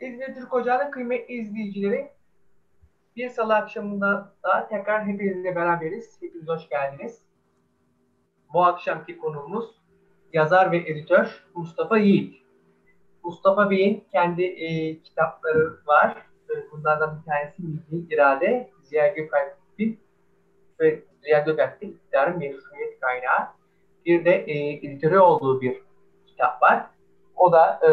İzmir Türk Ocağı'nın kıymetli izleyicileri bir salı akşamında da tekrar hepinizle beraberiz. Hepiniz hoş geldiniz. Bu akşamki konuğumuz yazar ve editör Mustafa Yiğit. Mustafa Bey'in kendi e, kitapları var. Bunlardan bir tanesi Milli İrade, Ziya Gökalp'in ve Ziya Gökalp'in iktidarın meşruiyet kaynağı. Bir de e, editörü olduğu bir kitap var. O da e,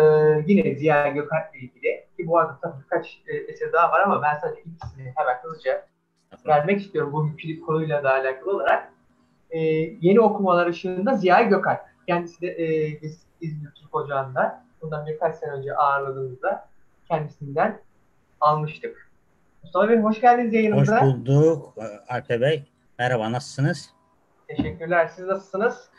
yine Ziya Gökalp'le ilgili. Ki bu arada tabii birkaç e, eser daha var ama ben sadece ikisini hemen hızlıca vermek istiyorum bu hükümlülük konuyla da alakalı olarak. E, yeni okumalar ışığında Ziya Gökalp. Kendisi de e, biz İzmir Türk Ocağı'nda bundan birkaç sene önce ağırladığımızda kendisinden almıştık. Mustafa Bey hoş geldiniz yayınımıza. Hoş bulduk Alper Bey. Merhaba nasılsınız? Teşekkürler. Siz nasılsınız?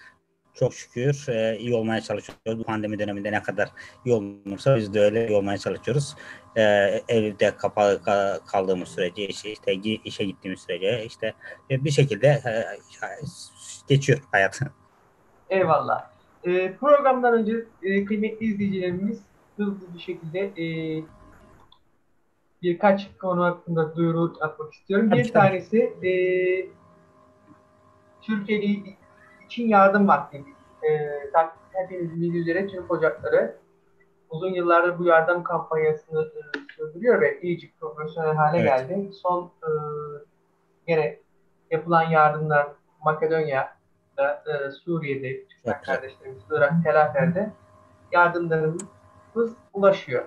Çok şükür e, iyi olmaya çalışıyoruz. Bu pandemi döneminde ne kadar iyi olunursa biz de öyle iyi olmaya çalışıyoruz. E, evde kapalı kaldığımız sürece, işte, işte işe gittiğimiz sürece işte e, bir şekilde e, geçiyor hayat. Eyvallah. E, programdan önce e, kıymetli izleyicilerimiz hızlı bir şekilde e, birkaç konu hakkında duyuru yapmak istiyorum. Bir tanesi e, Türkiye'de için yardım vakti. E, hepiniz bilgileri Türk Ocakları uzun yıllardır bu yardım kampanyasını e, sürdürüyor ve iyice profesyonel hale evet. geldi. Son e, yine yapılan yardımlar Makedonya'da, e, Suriye'de, Türk kardeşlerimiz, Irak, Telafer'de yardımlarımız ulaşıyor.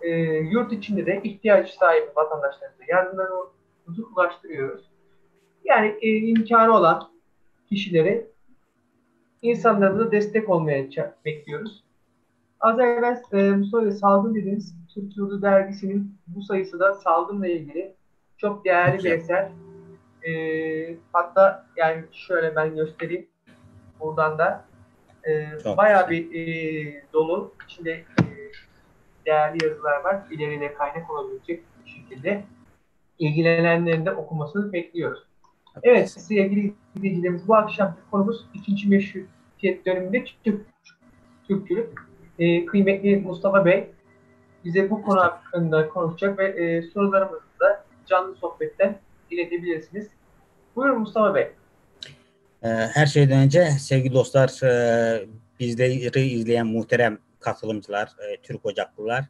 E, yurt içinde de ihtiyaç sahibi vatandaşlarımıza yardımlarımızı ulaştırıyoruz. Yani e, imkanı olan kişilere insanlarımıza destek olmaya bekliyoruz. Az evvel e, Mustafa salgın dediğiniz Türk Yurdu dergisinin bu sayısı da salgınla ilgili çok değerli bir eser. E, hatta yani şöyle ben göstereyim buradan da e, bayağı bir e, dolu içinde e, değerli yazılar var. İleride kaynak olabilecek şekilde ilgilenenlerin de okumasını bekliyoruz. Evet sevgili izleyicilerimiz bu akşam konumuz ikinci meşrutiyet döneminde Türk, Türkçülük. Ee, kıymetli Mustafa Bey bize bu konu hakkında konuşacak ve e, sorularımızı da canlı sohbetten iletebilirsiniz. Buyurun Mustafa Bey. Ee, her şeyden önce sevgili dostlar, e, bizleri izleyen muhterem katılımcılar, e, Türk Ocaklılar,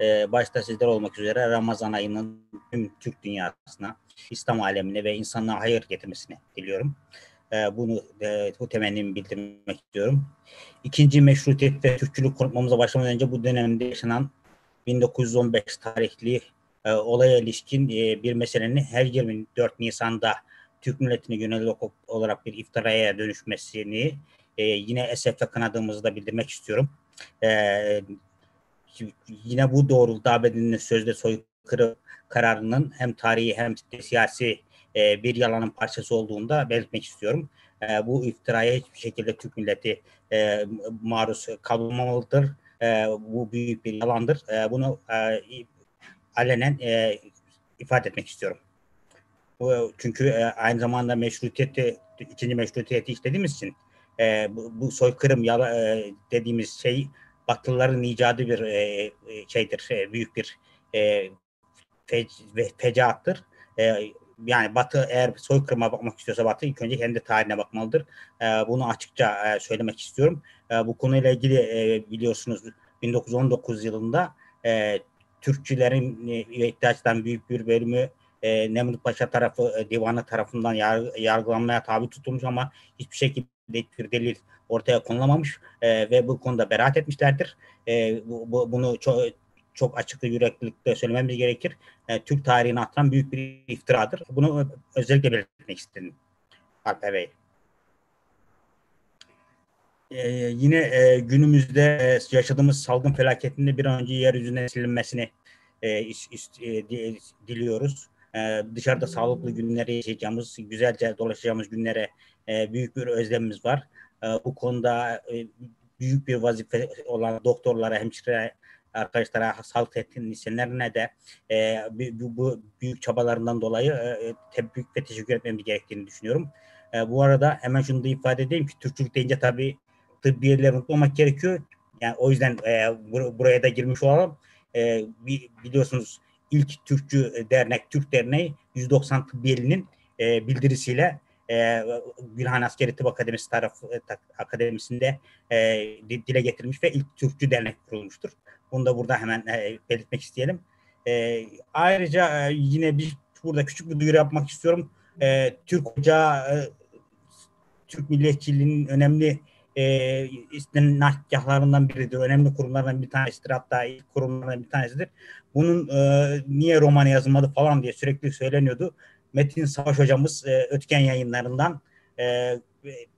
e, başta sizler olmak üzere Ramazan ayının tüm Türk dünyasına, İslam alemine ve insanlığa hayır getirmesini diliyorum. E, bunu e, bu temennimi bildirmek istiyorum. İkinci meşrutiyet ve Türkçülük konuşmamıza başlamadan önce bu dönemde yaşanan 1915 tarihli e, olaya ilişkin e, bir meselenin her 24 Nisan'da Türk milletine yönelik olarak bir iftiraya dönüşmesini e, yine esefle kanadığımızı da bildirmek istiyorum. E, yine bu doğrultuda ABD'nin sözde soykırı kararının hem tarihi hem de siyasi e, bir yalanın parçası olduğunda belirtmek istiyorum. E, bu iftiraya hiçbir şekilde Türk milleti e, maruz kalmamalıdır. E, bu büyük bir yalandır. E, bunu e, alenen e, ifade etmek istiyorum. Bu, çünkü e, aynı zamanda meşrutiyeti, ikinci meşrutiyeti işlediğimiz için e, bu, bu soykırım yala, e, dediğimiz şey Batılıların icadı bir e, şeydir, e, büyük bir e, fec ve fecaattır. E, ee, yani Batı eğer soykırıma bakmak istiyorsa Batı ilk önce kendi tarihine bakmalıdır. E, bunu açıkça e, söylemek istiyorum. E, bu konuyla ilgili e, biliyorsunuz 1919 yılında e, Türkçülerin ve iddiaçların büyük bir bölümü e, Nemrut Paşa tarafı e, divanı tarafından yar, yargılanmaya tabi tutulmuş ama hiçbir şekilde bir delil ortaya konulamamış e, ve bu konuda beraat etmişlerdir. E, bu, bu, bunu çok çok açık ve yüreklilikle söylememiz gerekir. E, Türk tarihine atılan büyük bir iftiradır. Bunu özellikle belirtmek istedim. Alper Bey. Ee, yine e, günümüzde e, yaşadığımız salgın felaketinde bir an önce yeryüzüne silinmesini e, is, is, e, diliyoruz. E, dışarıda sağlıklı günleri yaşayacağımız, güzelce dolaşacağımız günlere e, büyük bir özlemimiz var. E, bu konuda e, büyük bir vazife olan doktorlara, hemşire arkadaşlara, sağlık teknisyenlerine de e, bu, bu büyük çabalarından dolayı e, tebrik ve teşekkür etmemiz gerektiğini düşünüyorum. E, bu arada hemen şunu da ifade edeyim ki Türkçülük deyince tabii tıbbiyeleri unutmamak gerekiyor. Yani o yüzden e, bur- buraya da girmiş olalım. e, biliyorsunuz ilk Türkçü dernek, Türk Derneği 190 Tıbbiyeli'nin e, bildirisiyle e, Gülhan Askeri Tıp Akademisi tarafı e, akademisinde e, dile getirilmiş ve ilk Türkçü dernek kurulmuştur. Bunu da burada hemen e, belirtmek isteyelim. E, ayrıca e, yine bir burada küçük bir duyuru yapmak istiyorum. E, Türk Ocağı e, Türk milliyetçiliğinin önemli e, istinahgahlarından biridir. Önemli kurumlardan bir tanesidir. Hatta ilk kurumlardan bir tanesidir. Bunun e, niye romanı yazılmadı falan diye sürekli söyleniyordu. Metin Savaş hocamız e, Ötken yayınlarından e,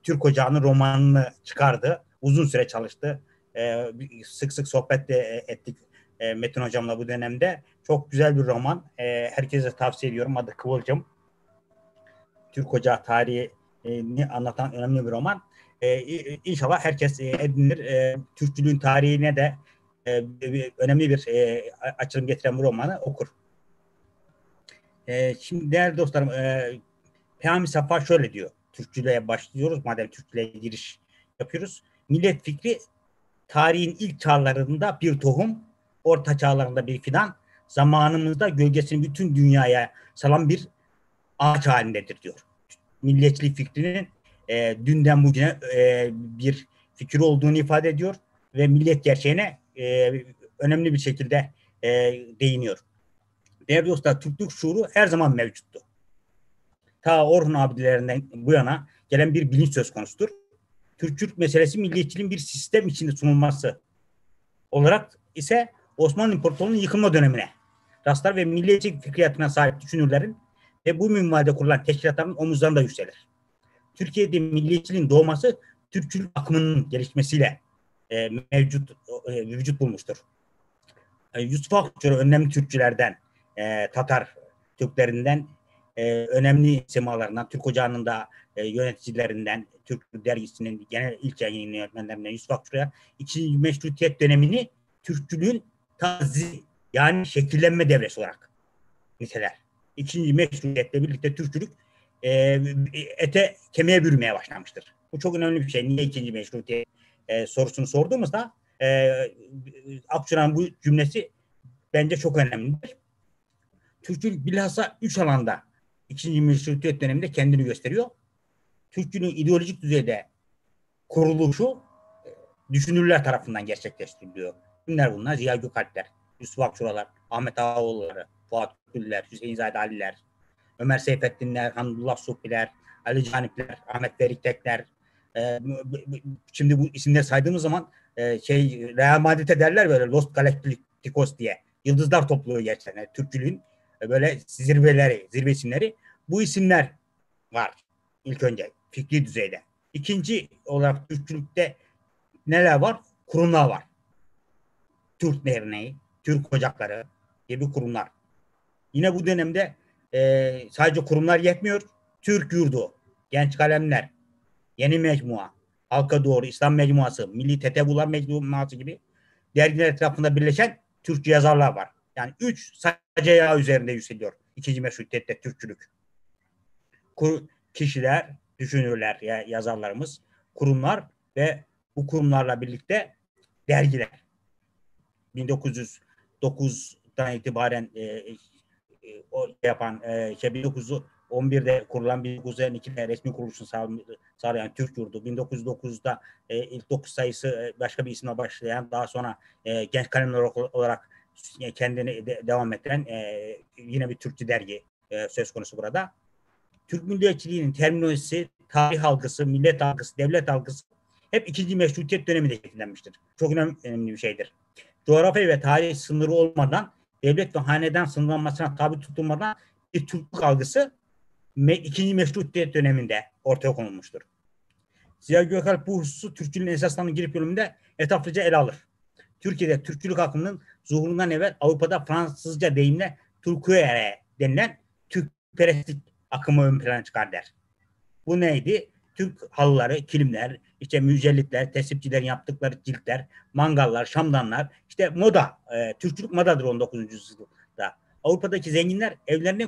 Türk Ocağı'nın romanını çıkardı. Uzun süre çalıştı. E, sık sık sohbet de ettik e, Metin hocamla bu dönemde. Çok güzel bir roman. E, herkese tavsiye ediyorum. Adı Kıvılcım. Türk Ocağı tarihini anlatan önemli bir roman. E, inşallah herkes e, edinir. E, Türkçülüğün tarihine de e, önemli bir e, açılım getiren bu romanı okur. E, şimdi değerli dostlarım e, Peyami Safa şöyle diyor. Türkçülüğe başlıyoruz. Madem Türkçülüğe giriş yapıyoruz. Millet fikri tarihin ilk çağlarında bir tohum, orta çağlarında bir fidan, zamanımızda gölgesini bütün dünyaya salan bir ağaç halindedir diyor. Milliyetçilik fikrinin e, dünden bugüne e, bir fikir olduğunu ifade ediyor ve millet gerçeğine e, önemli bir şekilde e, değiniyor. Değerli dostlar, Türklük şuuru her zaman mevcuttu. Ta Orhun abilerinden bu yana gelen bir bilinç söz konusudur. Türkçülük meselesi milliyetçiliğin bir sistem içinde sunulması olarak ise Osmanlı İmparatorluğu'nun yıkılma dönemine rastlar ve milliyetçilik fikriyatına sahip düşünürlerin ve bu minvalde kurulan teşkilatların omuzlarında yükselir. Türkiye'de milliyetçiliğin doğması Türkçülük akımının gelişmesiyle e, mevcut e, vücut bulmuştur. E, Yusuf Akçur önemli Türkçülerden, e, Tatar Türklerinden e, önemli semalarından, Türk Ocağı'nın da e, yöneticilerinden, Türk Dergisi'nin genel ilk yayın yönetmenlerinden Yusuf Akçur'a ikinci meşrutiyet dönemini Türkçülüğün tazi yani şekillenme devresi olarak niteler. İkinci meşrutiyetle birlikte Türkçülük e, ete kemiğe bürümeye başlamıştır. Bu çok önemli bir şey. Niye ikinci meşrutiyet e, sorusunu sorduğumuzda e, Akçura'nın bu cümlesi bence çok önemlidir. Türkçülük bilhassa üç alanda ikinci meşrutiyet döneminde kendini gösteriyor. Türkçülüğün ideolojik düzeyde kuruluşu e, düşünürler tarafından gerçekleştiriliyor. Kimler bunlar? Ziya Gökalpler, Yusuf Akçuralar, Ahmet Ağaoğulları, Fuat Güller, Hüseyin Zahid Aliler, Ömer Seyfettinler, Hamdullah Supiler, Ali Canipler, Ahmet Ferik Tekler. E, şimdi bu isimleri saydığımız zaman e, şey Real Madrid'e derler böyle Los Galacticos diye. Yıldızlar topluluğu gerçekten. Yani Türkçülüğün böyle zirveleri, zirve isimleri. Bu isimler var ilk önce fikri düzeyde. İkinci olarak Türkçülükte neler var? Kurumlar var. Türk Derneği, Türk Ocakları gibi kurumlar. Yine bu dönemde e, sadece kurumlar yetmiyor. Türk Yurdu, Genç Kalemler, Yeni Mecmua, Halka Doğru, İslam Mecmuası, Milli Tetebular Mecmuası gibi dergiler etrafında birleşen Türkçe yazarlar var. Yani üç sadece yağ üzerinde yükseliyor. İkinci meşrutiyette Türkçülük. Kur, kişiler, düşünürler, ya, yazarlarımız, kurumlar ve bu kurumlarla birlikte dergiler. 1909'dan itibaren e, e, o yapan e, şey 1911'de kurulan 1952'de resmi kuruluşunu sağlayan Türk Yurdu 1909'da e, ilk 9 sayısı e, başka bir isimle başlayan daha sonra e, genç kalemler olarak kendini de, devam ettiren e, yine bir Türkçü dergi e, söz konusu burada. Türk milliyetçiliğinin terminolojisi, tarih algısı, millet algısı, devlet algısı hep ikinci meşrutiyet döneminde şekillenmiştir. Çok önemli, bir şeydir. Coğrafya ve tarih sınırı olmadan devlet ve hanedan sınırlanmasına tabi tutulmadan bir Türklük algısı me, ikinci meşrutiyet döneminde ortaya konulmuştur. Ziya Gökalp bu hususu Türkçülüğün esaslarının girip bölümünde etaflıca ele alır. Türkiye'de Türkçülük akımının zuhurundan evvel Avrupa'da Fransızca deyimle Türküere denilen Türkperestlik akımı ön plana çıkar der. Bu neydi? Türk halıları, kilimler, işte mücellitler, tesipçilerin yaptıkları ciltler, mangallar, şamdanlar, işte moda, e, Türkçülük modadır 19. yüzyılda. Avrupa'daki zenginler evlerini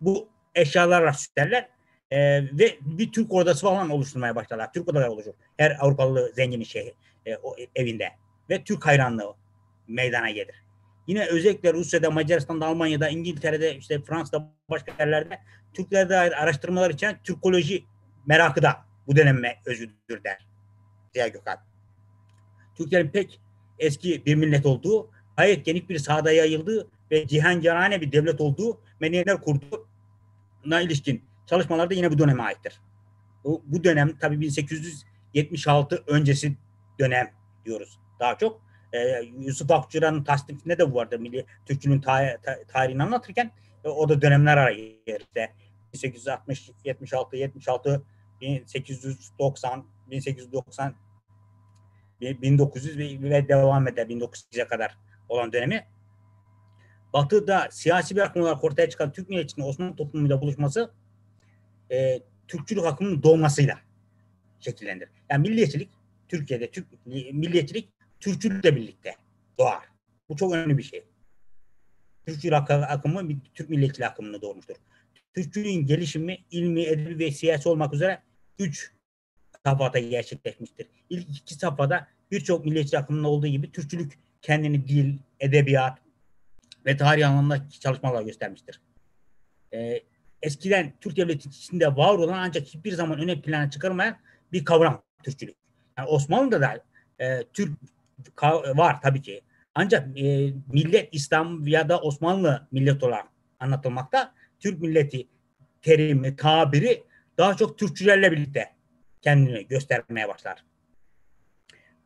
bu eşyalarla süslerler e, ve bir Türk odası falan oluşturmaya başlarlar. Türk odaları oluşur. Her Avrupalı zenginin şey e, o evinde ve Türk hayranlığı meydana gelir. yine özellikle Rusya'da, Macaristan'da, Almanya'da, İngiltere'de, işte Fransa'da, başka yerlerde Türklere dair araştırmalar için Türkoloji merakı da bu döneme özgüdür der Ziya Gökalp. Türklerin pek eski bir millet olduğu, gayet geniş bir sahada yayıldığı ve cihancarane bir devlet olduğu, medeniyetler kurduğuna ilişkin çalışmalar da yine bu döneme aittir. Bu, bu dönem tabii 1876 öncesi dönem diyoruz daha çok. Ee, Yusuf Akçura'nın tasnifinde de bu vardı. Milli Türkçünün ta, ta, tarihini anlatırken e, o da dönemler arayı işte 1860, 76, 76, 1890, 1890, 1900 ve devam eder 1900'e kadar olan dönemi. Batı'da siyasi bir akım olarak ortaya çıkan Türk milliyetçinin Osmanlı toplumuyla buluşması e, Türkçülük akımının doğmasıyla şekillendir. Yani milliyetçilik Türkiye'de Türk milliyetçilik Türkçülükle birlikte doğar. Bu çok önemli bir şey. Türkçülük akımı Türk milliyetçiliği akımını doğurmuştur. Türkçülüğün gelişimi ilmi, edebi ve siyasi olmak üzere üç safhada gerçekleşmiştir. İlk iki safhada birçok milliyetçi akımının olduğu gibi Türkçülük kendini dil, edebiyat ve tarih anlamında çalışmalar göstermiştir. Ee, eskiden Türk devleti içinde var olan ancak hiçbir zaman öne plana çıkarmayan bir kavram Türkçülük. Yani Osmanlı'da da e, Türk var tabii ki. Ancak e, millet İslam ya da Osmanlı millet olarak anlatılmakta. Türk milleti terimi, tabiri daha çok Türkçülerle birlikte kendini göstermeye başlar.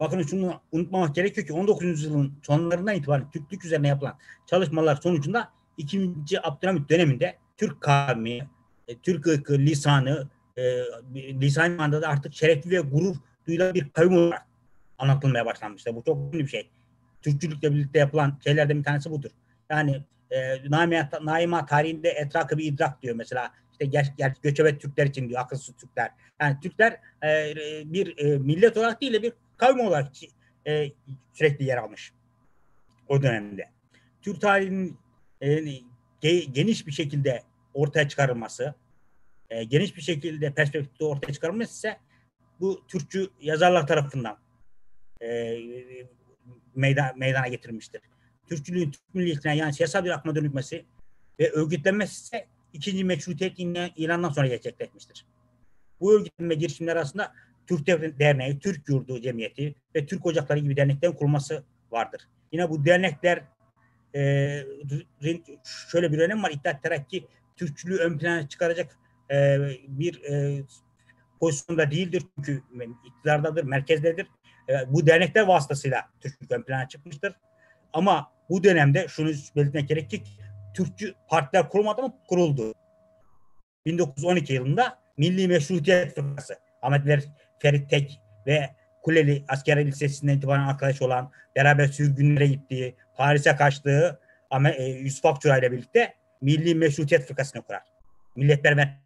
Bakın şunu unutmamak gerekiyor ki 19. yüzyılın sonlarından itibaren Türklük üzerine yapılan çalışmalar sonucunda 2. Abdülhamit döneminde Türk kavmi, e, Türk ırkı, lisanı, e, lisan da artık şerefli ve gurur duyulan bir kavim olarak anlatılmaya başlanmıştır. Bu çok önemli bir şey. Türkçülükle birlikte yapılan şeylerden bir tanesi budur. Yani e, Naima, Naima tarihinde etrakı bir idrak diyor mesela. İşte ger, ger, göçebe Türkler için diyor, akılsız Türkler. Yani Türkler e, bir e, millet olarak değil de bir kavim olarak e, sürekli yer almış o dönemde. Türk tarihinin e, geniş bir şekilde ortaya çıkarılması, e, geniş bir şekilde perspektifte ortaya çıkarılması ise bu Türkçü yazarlar tarafından e, meydan, meydana getirilmiştir. Türkçülüğün Türk milliyetine yani siyasal bir akıma dönükmesi ve örgütlenmesi ise ikinci meşrutiyet ilanından sonra gerçekleşmiştir. Bu örgütlenme girişimler arasında Türk Derneği, Türk Yurdu Cemiyeti ve Türk Ocakları gibi derneklerin kurulması vardır. Yine bu dernekler e, şöyle bir önem var. İttihat Terakki Türkçülüğü ön plana çıkaracak e, bir e, pozisyonda değildir. Çünkü iktidardadır, merkezdedir. E, bu dernekler vasıtasıyla Türkçülük ön plana çıkmıştır. Ama bu dönemde şunu belirtmek gerekir ki Türkçü partiler kurulmadı mı? Kuruldu. 1912 yılında Milli Meşrutiyet Fırkası Ahmet Ferit Tek ve Kuleli Askeri Lisesi'nden itibaren arkadaş olan, beraber sürgünlere gittiği, Paris'e kaçtığı e, Yusuf Akçura ile birlikte Milli Meşrutiyet Fırkası'nı kurar. Milletperver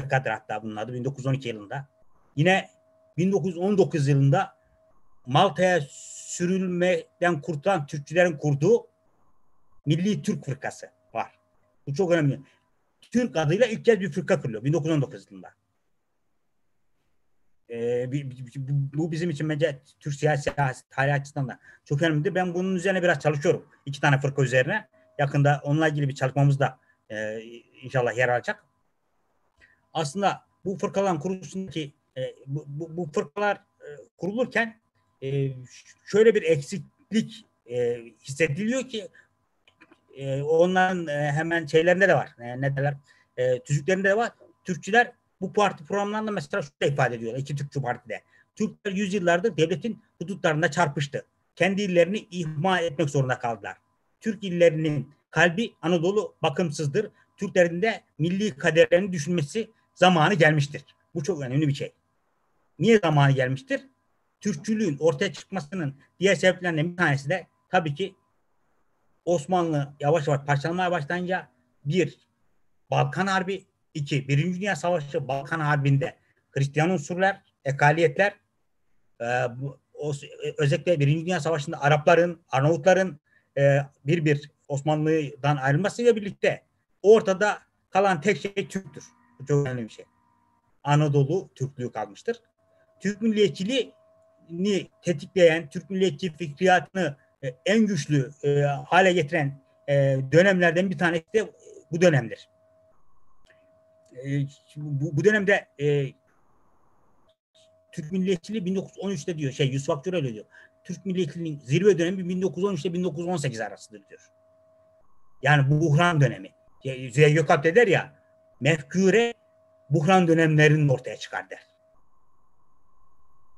Fırkadır hatta bunun adı 1912 yılında. Yine 1919 yılında Malta'ya sürülmeden kurtulan Türkçülerin kurduğu Milli Türk Fırkası var. Bu çok önemli. Türk adıyla ilk kez bir fırka kuruluyor 1919 yılında. Ee, bu bizim için bence Türk siyasi tarih açısından da çok önemlidir. Ben bunun üzerine biraz çalışıyorum. İki tane fırka üzerine. Yakında onunla ilgili bir çalışmamız da e, inşallah yer alacak. Aslında bu fırkaların kuruluşundaki e, bu, bu, bu fırkalar e, kurulurken e, şöyle bir eksiklik e, hissediliyor ki e, onların e, hemen şeylerinde de var. E, ne derler? E, tüzüklerinde de var. Türkçüler bu parti programlarında mesela şöyle ifade ediyor iki Türkçü partide. Türkler yüzyıllardır devletin hudutlarında çarpıştı. Kendi illerini ihmal etmek zorunda kaldılar. Türk illerinin kalbi Anadolu bakımsızdır. Türklerin de milli kaderlerini düşünmesi zamanı gelmiştir. Bu çok önemli bir şey. Niye zamanı gelmiştir? Türkçülüğün ortaya çıkmasının diğer sebeplerinden bir tanesi de tabii ki Osmanlı yavaş yavaş parçalanmaya başlayınca bir Balkan Harbi, iki Birinci Dünya Savaşı Balkan Harbi'nde Hristiyan unsurlar, ekaliyetler e, özellikle Birinci Dünya Savaşı'nda Arapların, Arnavutların e, bir bir Osmanlı'dan ayrılmasıyla birlikte ortada kalan tek şey Türktür. Çok önemli bir şey. Anadolu Türklüğü kalmıştır. Türk milliyetçiliği tetikleyen, Türk milliyetçi fikriyatını e, en güçlü e, hale getiren e, dönemlerden bir tanesi de bu dönemdir. Bu, dönemde Türk milliyetçiliği 1913'te diyor şey Yusuf Akçur öyle diyor. Türk milliyetçiliğinin zirve dönemi 1913 ile 1918 arasıdır diyor. Yani bu buhran dönemi. Züeyya Gökalp de der ya mefkure buhran dönemlerinin ortaya çıkar der.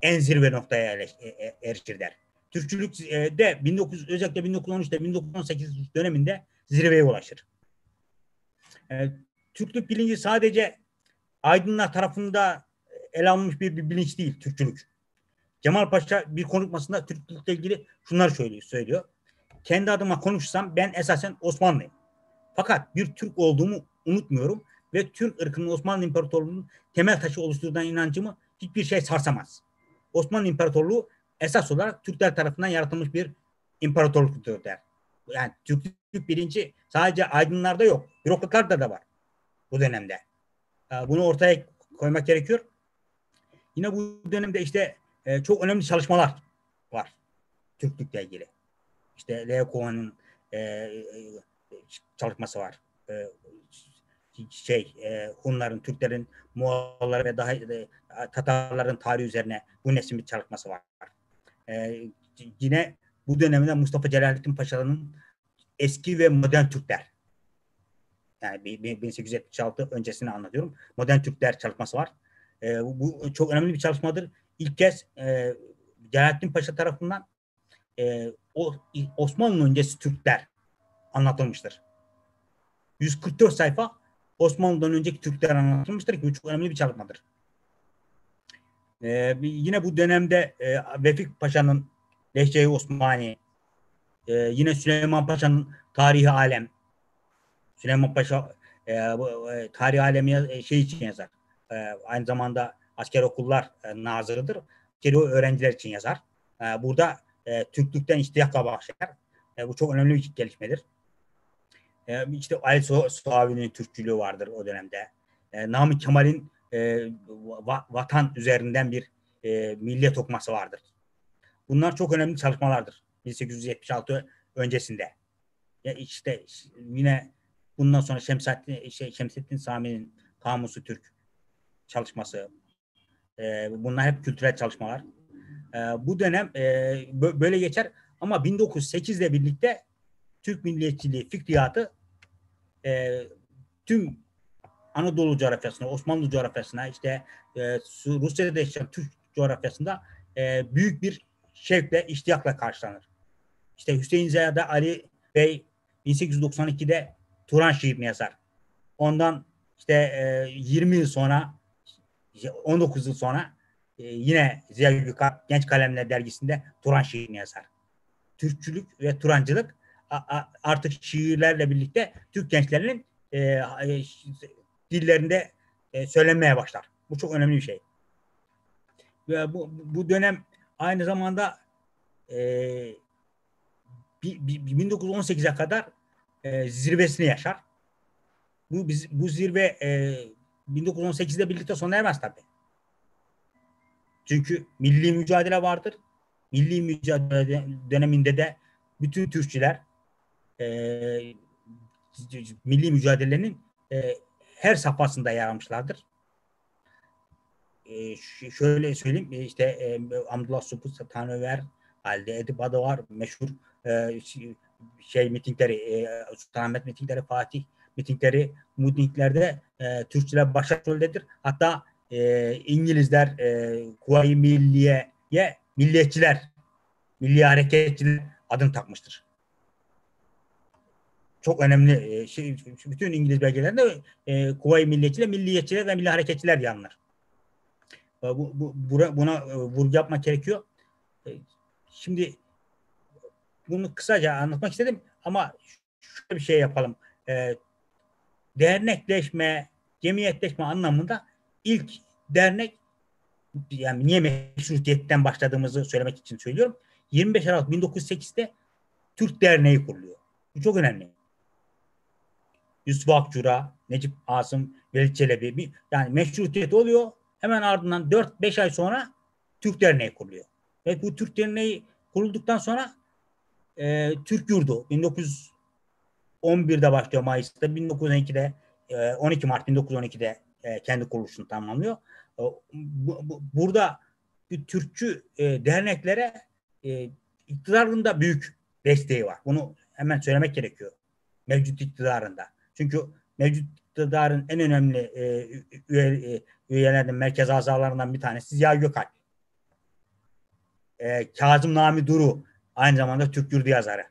En zirve noktaya e, e, erişir der. Türkçülük e, de 19 özellikle 1913'te 1918 döneminde zirveye ulaşır. Türklük bilinci sadece aydınlar tarafında ele alınmış bir, bir bilinç değil Türkçülük. Cemal Paşa bir konuşmasında Türklükle ilgili şunları söylüyor. söylüyor. Kendi adıma konuşsam ben esasen Osmanlıyım. Fakat bir Türk olduğumu unutmuyorum ve Türk ırkının Osmanlı İmparatorluğu'nun temel taşı oluşturduğuna inancımı hiçbir şey sarsamaz. Osmanlı İmparatorluğu esas olarak Türkler tarafından yaratılmış bir imparatorluktur der. Yani Türklük bilinci sadece aydınlarda yok. Bürokratlarda da var bu dönemde. Bunu ortaya koymak gerekiyor. Yine bu dönemde işte e, çok önemli çalışmalar var Türklükle ilgili. İşte Leo Kohan'ın e, e, çalışması var. Şey Hunların, Türklerin, Moğolları ve daha Tatarların tarihi üzerine bu neslin bir çalışması var. E, yine bu dönemde Mustafa Celalettin Paşa'nın eski ve modern Türkler yani 1876 öncesini anlatıyorum. Modern Türkler çalışması var. E, bu çok önemli bir çalışmadır. İlk kez e, Celalettin Paşa tarafından e, o Osmanlı öncesi Türkler anlatılmıştır. 144 sayfa Osmanlı'dan önceki Türkler anlatılmıştır ki bu çok önemli bir çalışmadır. Ee, yine bu dönemde e, Vefik Paşa'nın Lehçe-i Osmani, e, yine Süleyman Paşa'nın Tarihi Alem, Süleyman Paşa e, bu, e, Tarihi Alemi e, şey için yazar. E, aynı zamanda asker okullar e, nazırıdır. Askeri öğrenciler için yazar. E, burada e, Türklükten iştiyakla başlar. E, bu çok önemli bir gelişmedir. E, işte Ali Suavi'nin Türkçülüğü vardır o dönemde. E, Nami Kemal'in e, va, vatan üzerinden bir e, milliyet okuması vardır. Bunlar çok önemli çalışmalardır. 1876 öncesinde. Ya işte yine bundan sonra Şemsettin, şey, Şemsettin Sami'nin Kamusu Türk çalışması. E, bunlar hep kültürel çalışmalar. E, bu dönem e, böyle geçer ama 1908 ile birlikte Türk milliyetçiliği fikriyatı e, tüm Anadolu coğrafyasına, Osmanlı coğrafyasına, işte e, Rusya'da yaşayan Türk coğrafyasında e, büyük bir şevkle, iştiyakla karşılanır. İşte Hüseyin Ziya'da Ali Bey 1892'de Turan şiirini yazar. Ondan işte e, 20 yıl sonra 19 yıl sonra e, yine Ziya Gökalp Genç Kalemler dergisinde Turan şiirini yazar. Türkçülük ve Turancılık artık şiirlerle birlikte Türk gençlerinin e, e, dillerinde e, söylenmeye başlar. Bu çok önemli bir şey. Ve bu, bu dönem aynı zamanda e, 1918'e kadar e, zirvesini yaşar. Bu bu zirve e, 1918'de birlikte sona ermez tabii. Çünkü milli mücadele vardır. Milli mücadele döneminde de bütün Türkçüler e, milli mücadelenin e, her safhasında yer almışlardır. E, şöyle söyleyeyim e, işte e, Abdullah Supus, Tanrıver, Halide Edip Adı var meşhur e, şey mitingleri, e, Sultanahmet mitingleri, Fatih mitingleri, mitinglerde e, Türkçüler başroldedir. Hatta e, İngilizler e, Kuvayi Milliye'ye milliyetçiler, milli hareketçiler adını takmıştır çok önemli e, şey, bütün İngiliz belgelerinde e, Kuvayi Milliyetçiler, Milliyetçiler ve Milli Hareketçiler yanlar. E, bu, bu, buna, buna e, vurgu yapmak gerekiyor. Şimdi bunu kısaca anlatmak istedim ama şöyle bir şey yapalım. E, dernekleşme, cemiyetleşme anlamında ilk dernek yani niye meşrutiyetten başladığımızı söylemek için söylüyorum. 25 Aralık 1908'de Türk Derneği kuruluyor. Bu çok önemli. Yusuf Akçura, Necip Asım, Velid Çelebi yani meşrutiyet oluyor. Hemen ardından 4-5 ay sonra Türk Derneği kuruluyor. Ve bu Türk Derneği kurulduktan sonra e, Türk Yurdu 1911'de başlıyor Mayıs'ta 1912'de e, 12 Mart 1912'de e, kendi kuruluşunu tamamlıyor. E, bu, bu, burada bir Türkçü e, derneklere e, iktidarın da büyük desteği var. Bunu hemen söylemek gerekiyor. Mevcut iktidarında. Çünkü mevcut iktidarın en önemli e, üye, e, merkez azalarından bir tanesi Ziya Gökalp. E, Kazım Nami Duru aynı zamanda Türk Yurdu yazarı.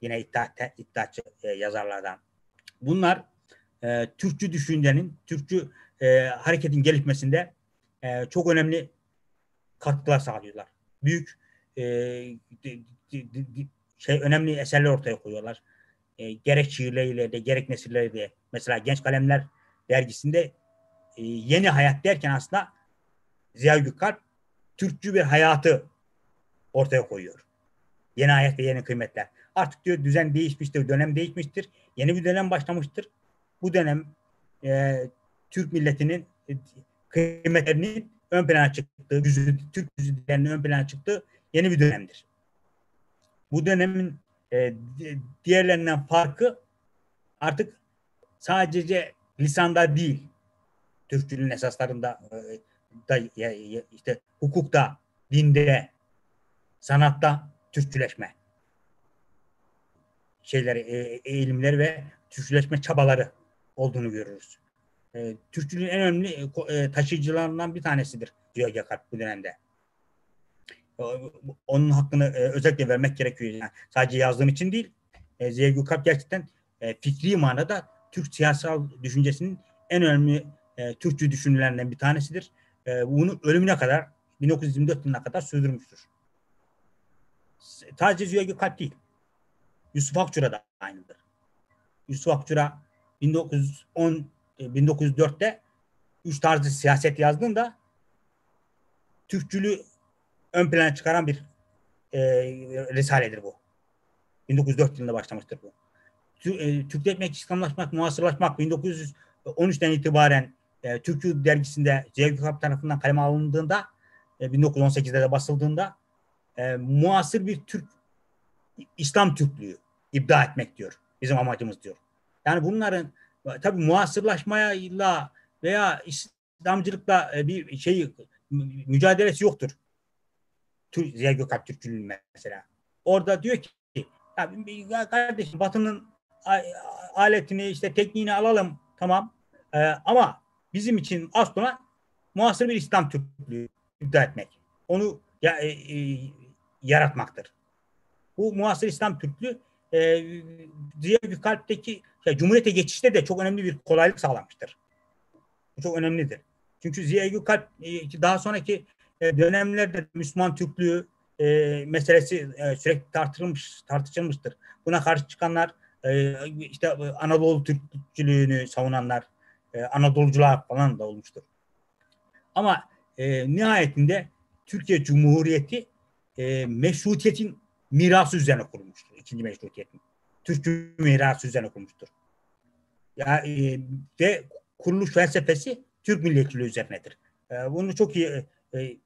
Yine iddia, iddiatçı e, yazarlardan. Bunlar e, Türkçü düşüncenin, Türkçü e, hareketin gelişmesinde e, çok önemli katkılar sağlıyorlar. Büyük e, şey önemli eserler ortaya koyuyorlar. E, gerek şiirleriyle de gerek nesilleriyle mesela Genç Kalemler dergisinde e, yeni hayat derken aslında Ziya Gökalp Türkçü bir hayatı ortaya koyuyor. Yeni hayat ve yeni kıymetler. Artık diyor düzen değişmiştir, dönem değişmiştir. Yeni bir dönem başlamıştır. Bu dönem e, Türk milletinin e, kıymetlerinin ön plana çıktığı, yüzü, Türk yüzülerinin ön plana çıktığı yeni bir dönemdir. Bu dönemin e, diğerlerinden farkı artık sadece lisanda değil, Türkçülüğün esaslarında e, da, ya, işte hukukta, dinde, sanatta Türkçüleşme şeyleri, e, eğilimleri ve Türkçüleşme çabaları olduğunu görürüz. E, Türkçülüğün en önemli e, taşıyıcılarından bir tanesidir Ziya Gökalp bu dönemde. Onun hakkını e, özellikle vermek gerekiyor. Yani sadece yazdığım için değil, e, Ziya Gökalp gerçekten e, fikri manada Türk siyasal düşüncesinin en önemli Türkçü düşünürlerinden bir tanesidir. E, bunu ölümüne kadar 1924 yılına kadar sürdürmüştür. Sadece Ziya Gökalp değil. Yusuf Akçura da aynıdır. Yusuf Akçura 1910 1904'te üç tarzı siyaset yazdığında Türkçülüğü ön plana çıkaran bir e, risaledir bu. 1904 yılında başlamıştır bu. E, Türkleşmek, İslamlaşmak, muhasırlaşmak 1913'ten itibaren e, Türkçü dergisinde Zevk Kap tarafından kaleme alındığında e, 1918'de de basıldığında e, muasır bir Türk İslam Türklüğü ibda etmek diyor. Bizim amacımız diyor. Yani bunların tabi muasırlaşmayla veya İslamcılıkla e, bir şey mücadelesi yoktur. Ziya Gökalp mesela. Orada diyor ki ya kardeşim Batı'nın aletini işte tekniğini alalım tamam ee, ama bizim için aslında muasır bir İslam Türklüğü iddia etmek. Onu ya, e, e, yaratmaktır. Bu muasır İslam Türklüğü e, Ziya Gökalp'teki ya, Cumhuriyete geçişte de çok önemli bir kolaylık sağlamıştır. Bu çok önemlidir. Çünkü Ziya Gökalp e, daha sonraki e, dönemlerde Müslüman Türklüğü e, meselesi e, sürekli tartışılmış, tartışılmıştır. Buna karşı çıkanlar e, işte e, Anadolu Türkçülüğünü savunanlar, e, Anadolucular falan da olmuştur. Ama e, nihayetinde Türkiye Cumhuriyeti e, meşrutiyetin mirası üzerine kurulmuştur. İkinci meşrutiyetin. Türkçü mirası üzerine kurulmuştur. Ya, e, ve kuruluş felsefesi Türk milliyetçiliği üzerinedir. E, bunu çok iyi e,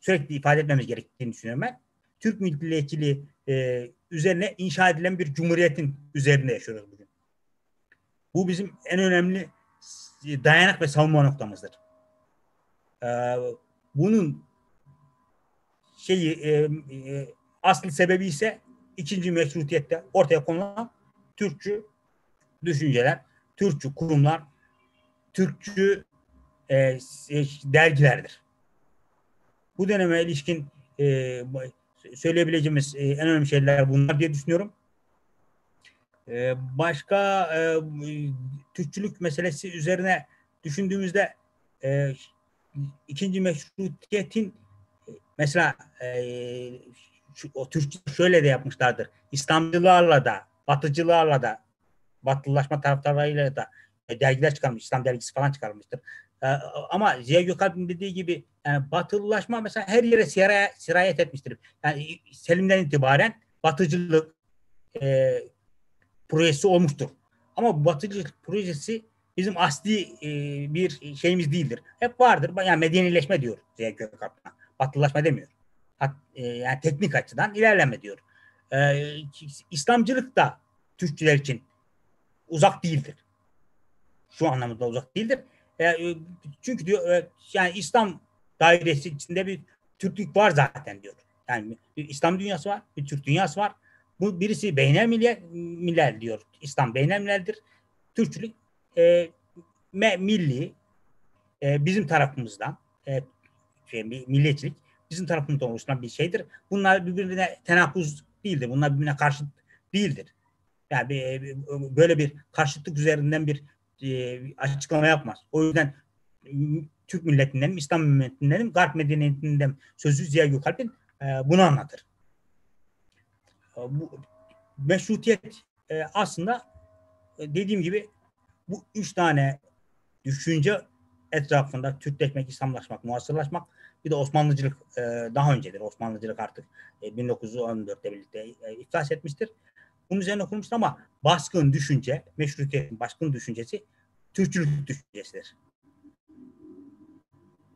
sürekli ifade etmemiz gerektiğini düşünüyorum ben. Türk milliyetçiliği e, üzerine inşa edilen bir cumhuriyetin üzerinde yaşıyoruz bugün. Bu bizim en önemli dayanak ve savunma noktamızdır. E, bunun şeyi e, e, asli sebebi ise ikinci meşrutiyette ortaya konulan Türkçü düşünceler, Türkçü kurumlar, Türkçü e, dergilerdir bu döneme ilişkin e, söyleyebileceğimiz e, en önemli şeyler bunlar diye düşünüyorum. E, başka e, Türkçülük meselesi üzerine düşündüğümüzde e, ikinci meşrutiyetin mesela e, şu, o Türkçü şöyle de yapmışlardır. İslamcılarla da, Batıcılarla da, Batılılaşma taraftarlarıyla da e, dergiler çıkarmış, İslam dergisi falan çıkarmıştır. Ee, ama Ziya Gökalp'in dediği gibi yani batılılaşma mesela her yere sirayet, sirayet etmiştir. Yani Selim'den itibaren batıcılık e, projesi olmuştur. Ama batıcılık projesi bizim asli e, bir şeyimiz değildir. Hep vardır. Yani medenileşme diyor Ziya Gökalp'ına. Batılılaşma demiyor. Hat, e, yani teknik açıdan ilerleme diyor. e, İslamcılık da Türkçüler için uzak değildir. Şu anlamda uzak değildir. E, çünkü diyor e, yani İslam dairesi içinde bir Türklük var zaten diyor. Yani bir İslam dünyası var, bir Türk dünyası var. Bu birisi beynel millet diyor. İslam beynel millettir. Türkçülük e, me, milli e, bizim tarafımızdan e, şey, milliyetçilik bizim tarafımızdan oluşan bir şeydir. Bunlar birbirine tenakuz değildir. Bunlar birbirine karşıt değildir. Yani bir, böyle bir karşıtlık üzerinden bir e, açıklama yapmaz. O yüzden Türk milletinden, İslam milletinden, Garp medeniyetinden sözü Ziya Gökalp'in e, bunu anlatır. E, bu meşrutiyet e, aslında e, dediğim gibi bu üç tane düşünce etrafında Türkleşmek, İslamlaşmak, muhasırlaşmak bir de Osmanlıcılık e, daha öncedir. Osmanlıcılık artık e, 1914'te birlikte e, iflas etmiştir. Bunun üzerine kurmuştur ama baskın düşünce, meşrutiyetin baskın düşüncesi Türkçülük düşüncesidir.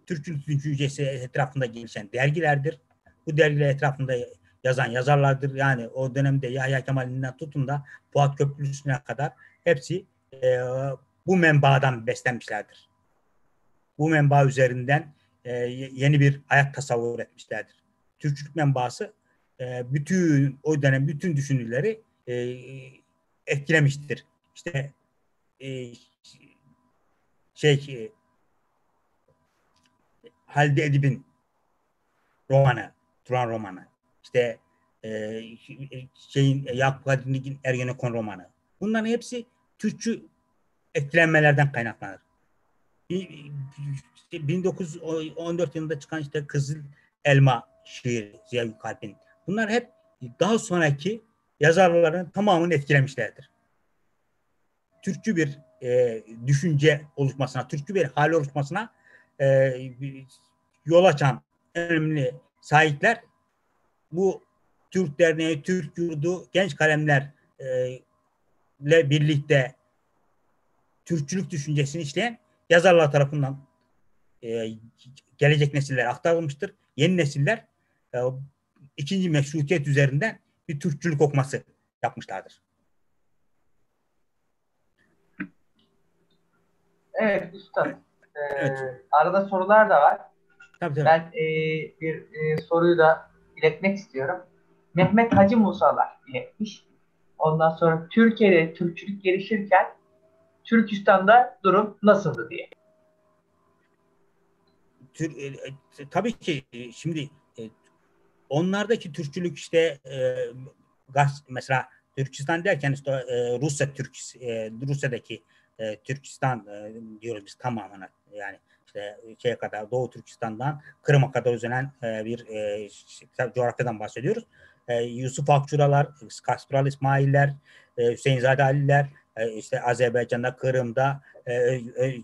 Türkçülük düşüncesi etrafında gelişen dergilerdir. Bu dergiler etrafında yazan yazarlardır. Yani o dönemde Yahya Kemal'inden tutun da Fuat Köprülüsü'ne kadar hepsi e, bu menbaadan beslenmişlerdir. Bu menba üzerinden e, yeni bir hayat tasavvur etmişlerdir. Türkçülük menbaası e, bütün o dönem bütün düşünürleri e, etkilemiştir. İşte e, şey Halide Edip'in romanı, Turan romanı, işte e, şeyin Yakup Kadri'nin Ergenekon romanı. Bunların hepsi Türkçü etkilenmelerden kaynaklanır. 1914 yılında çıkan işte Kızıl Elma şiiri Ziya Gökalp'in. Bunlar hep daha sonraki yazarların tamamını etkilemişlerdir. Türkçü bir e, düşünce oluşmasına, Türkçü bir hal oluşmasına e, yol açan önemli sahipler bu Türk Derneği, Türk Yurdu, Genç Kalemler e, ile birlikte Türkçülük düşüncesini işleyen yazarlar tarafından e, gelecek nesiller aktarılmıştır. Yeni nesiller e, ikinci meşrutiyet üzerinden bir Türkçülük okuması yapmışlardır. Evet Usta. Ee, evet. Arada sorular da var. Tabii, tabii. Ben e, bir e, soruyu da iletmek istiyorum. Mehmet Hacı Musalar iletmiş. Ondan sonra Türkiye'de Türkçülük gelişirken Türkistan'da durum nasıldı diye. Tür, e, e, tabii ki e, şimdi e, onlardaki Türkçülük işte e, gaz, mesela Türkistan derken işte e, Rusya Türk e, Rusya'daki e, Türkistan e, diyoruz biz tamamına yani işte şeye kadar Doğu Türkistan'dan Kırım'a kadar uzanan e, bir e, coğrafyadan bahsediyoruz. E, Yusuf Akçuralar, Kaspral İsmail'ler, e, Hüseyinzade Ali'ler, e, işte Azerbaycan'da, Kırım'da e, e,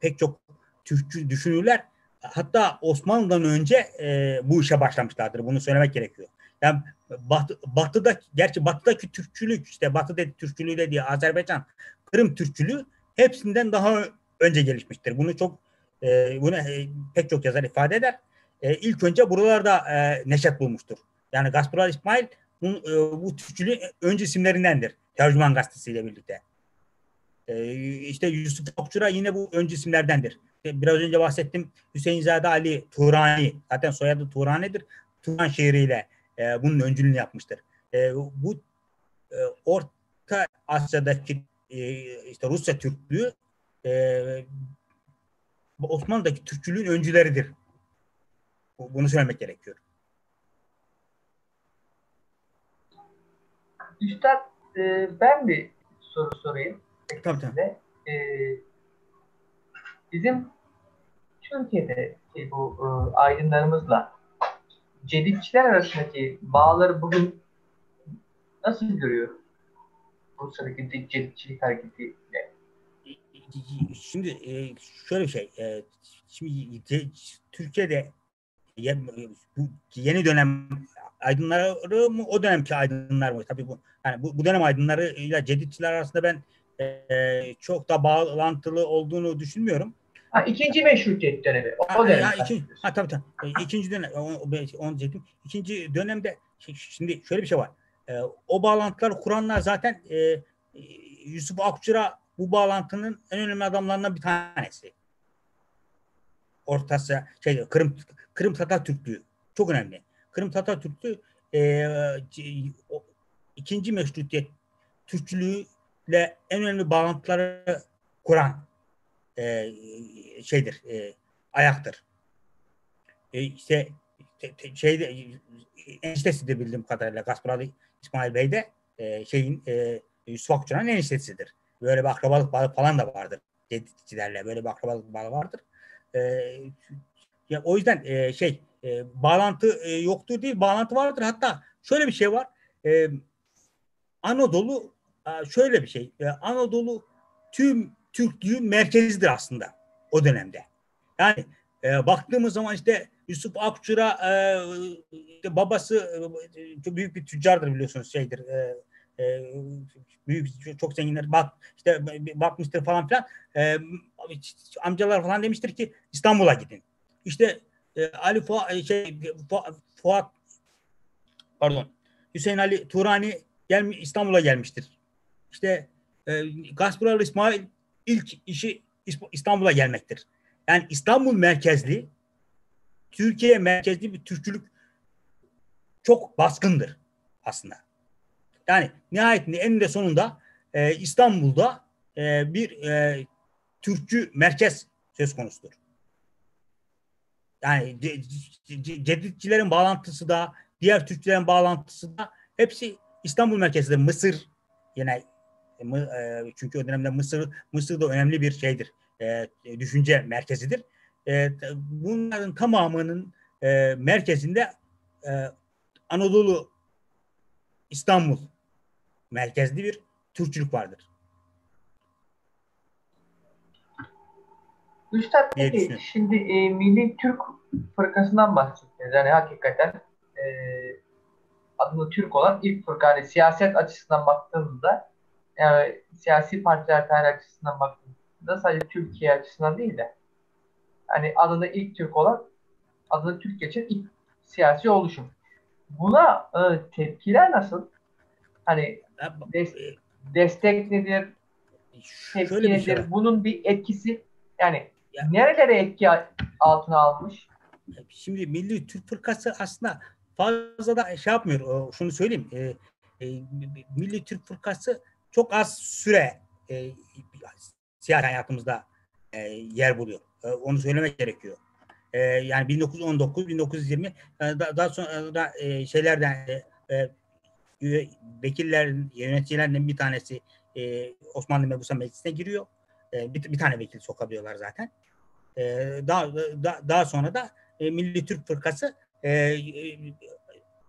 pek çok Türkçü düşünürler hatta Osmanlı'dan önce e, bu işe başlamışlardır. Bunu söylemek gerekiyor. Yani batı, batıda, gerçi batıdaki Türkçülük, işte batıda Türkçülüğü dediği Azerbaycan, Kırım Türkçülüğü hepsinden daha önce gelişmiştir. Bunu çok e, bunu e, pek çok yazar ifade eder. E, ilk önce buralarda e, neşet bulmuştur. Yani Gasparal İsmail bu, e, bu Türkçülüğün önce isimlerindendir. Tercüman gazetesiyle birlikte. E, işte Yusuf Okçura yine bu önce isimlerdendir. E, biraz önce bahsettim Hüseyinzade Ali Turani zaten soyadı Turani'dir. Turan şehriyle e, bunun öncülüğünü yapmıştır. E, bu e, Orta Asya'daki e, işte Rusya Türklüğü e, Osmanlı'daki Türkçülüğün öncüleridir. Bunu söylemek gerekiyor. Üstad e, ben bir soru sorayım. Tabii tabii. E, bizim Türkiye'deki bu e, aydınlarımızla cedidçiler arasındaki bağları bugün nasıl görüyor? Bursa'daki cedidçilik hareketiyle. Şimdi e, şöyle bir şey. E, şimdi Türkiye'de bu yeni dönem aydınları mı o dönemki aydınlar mı? Tabii bu yani bu, bu dönem aydınları ile cedidçiler arasında ben e, çok da bağlantılı olduğunu düşünmüyorum. Ha, ikinci meşrutiyet dönemi. O, dönem. Ha, iki, ha, tabii tabii. E, ikinci dönem, onu, onu diyecektim. İkinci dönemde şimdi şöyle bir şey var. E, o bağlantıları kuranlar zaten e, Yusuf Akçura bu bağlantının en önemli adamlarından bir tanesi. Ortası şey Kırım Kırım Türklüğü çok önemli. Kırım Tatar Türklüğü e, o, ikinci meşrutiyet Türkçülüğüyle en önemli bağlantıları kuran e, şeydir, e, ayaktır. E, işte te, te, şeyde eniştesi de bildiğim kadarıyla Gasparalı İsmail Bey de e, şeyin e, Yusuf Akçı'nın eniştesidir. Böyle bir akrabalık bağı falan da vardır. Dedikçilerle böyle bir akrabalık bağı vardır. E, ya, o yüzden e, şey e, bağlantı e, yoktur değil, bağlantı vardır. Hatta şöyle bir şey var. E, Anadolu e, şöyle bir şey. E, Anadolu tüm Türklüğün merkezidir aslında o dönemde. Yani e, baktığımız zaman işte Yusuf Akçura e, işte babası e, çok büyük bir tüccardır biliyorsunuz şeydir. E, e, büyük çok zenginler bak işte bakmıştır falan filan. E, amcalar falan demiştir ki İstanbul'a gidin. İşte e, Ali Fuat şey Fuat pardon Hüseyin Ali Turani gel İstanbul'a gelmiştir. İşte e, Gasparalı İsmail ilk işi İstanbul'a gelmektir. Yani İstanbul merkezli, Türkiye merkezli bir Türkçülük çok baskındır aslında. Yani nihayetinde eninde sonunda e, İstanbul'da e, bir e, Türkçü merkez söz konusudur. Yani cedidçilerin bağlantısı da, diğer Türkçülerin bağlantısı da hepsi İstanbul merkezinde. Mısır yine e, e, çünkü o dönemde Mısır Mısır da önemli bir şeydir. E, düşünce merkezidir. bunların tamamının merkezinde Anadolu İstanbul merkezli bir Türkçülük vardır. Üstad peki şimdi e, Milli Türk Fırkası'ndan bahsettiniz. Yani hakikaten e, adını Türk olan ilk fırka. Yani siyaset açısından baktığımızda yani siyasi partiler tarih açısından baktığımızda sadece Türkiye açısından değil de hani adında ilk Türk olan adını Türk geçen ilk siyasi oluşum. Buna e, tepkiler nasıl? Hani des, destek nedir? Tepki nedir? Şey Bunun bir etkisi yani ya, nerelere etki altına almış? Şimdi Milli Türk Fırkası aslında fazla da şey yapmıyor. Şunu söyleyeyim. E, e, Milli Türk Fırkası çok az süre e, siyasi hayatımızda e, yer buluyor. E, onu söylemek gerekiyor. E, yani 1919, 1920 e, da, daha sonra e, şeylerden e, e, vekillerin, yöneticilerden bir tanesi e, Osmanlı Mebusa Meclisi'ne giriyor. E, bir, bir tane vekil sokabiliyorlar zaten. E, daha, da, daha sonra da e, Milli Türk Fırkası e,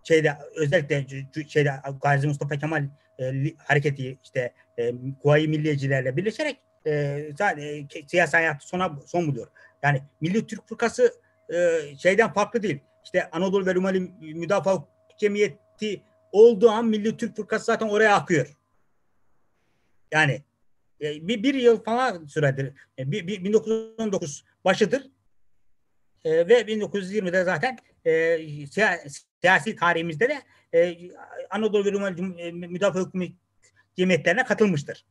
şeyde özellikle şeyde Gazi Mustafa Kemal e, hareketi işte e, Kuvayi Milliyecilerle birleşerek e, zaten, siyasi hayatı sona son buluyor. Yani Milli Türk Fırkası e, şeyden farklı değil. İşte Anadolu ve Rumeli Müdafaa Cemiyeti olduğu an Milli Türk Fırkası zaten oraya akıyor. Yani e, bir, bir yıl falan süredir. E, bir, bir, 1919 başıdır. E, ve 1920'de zaten e, siyasi tarihimizde de e, Anadolu ve Rumeli e, Müdafaa Hükümü cemiyetlerine katılmıştır.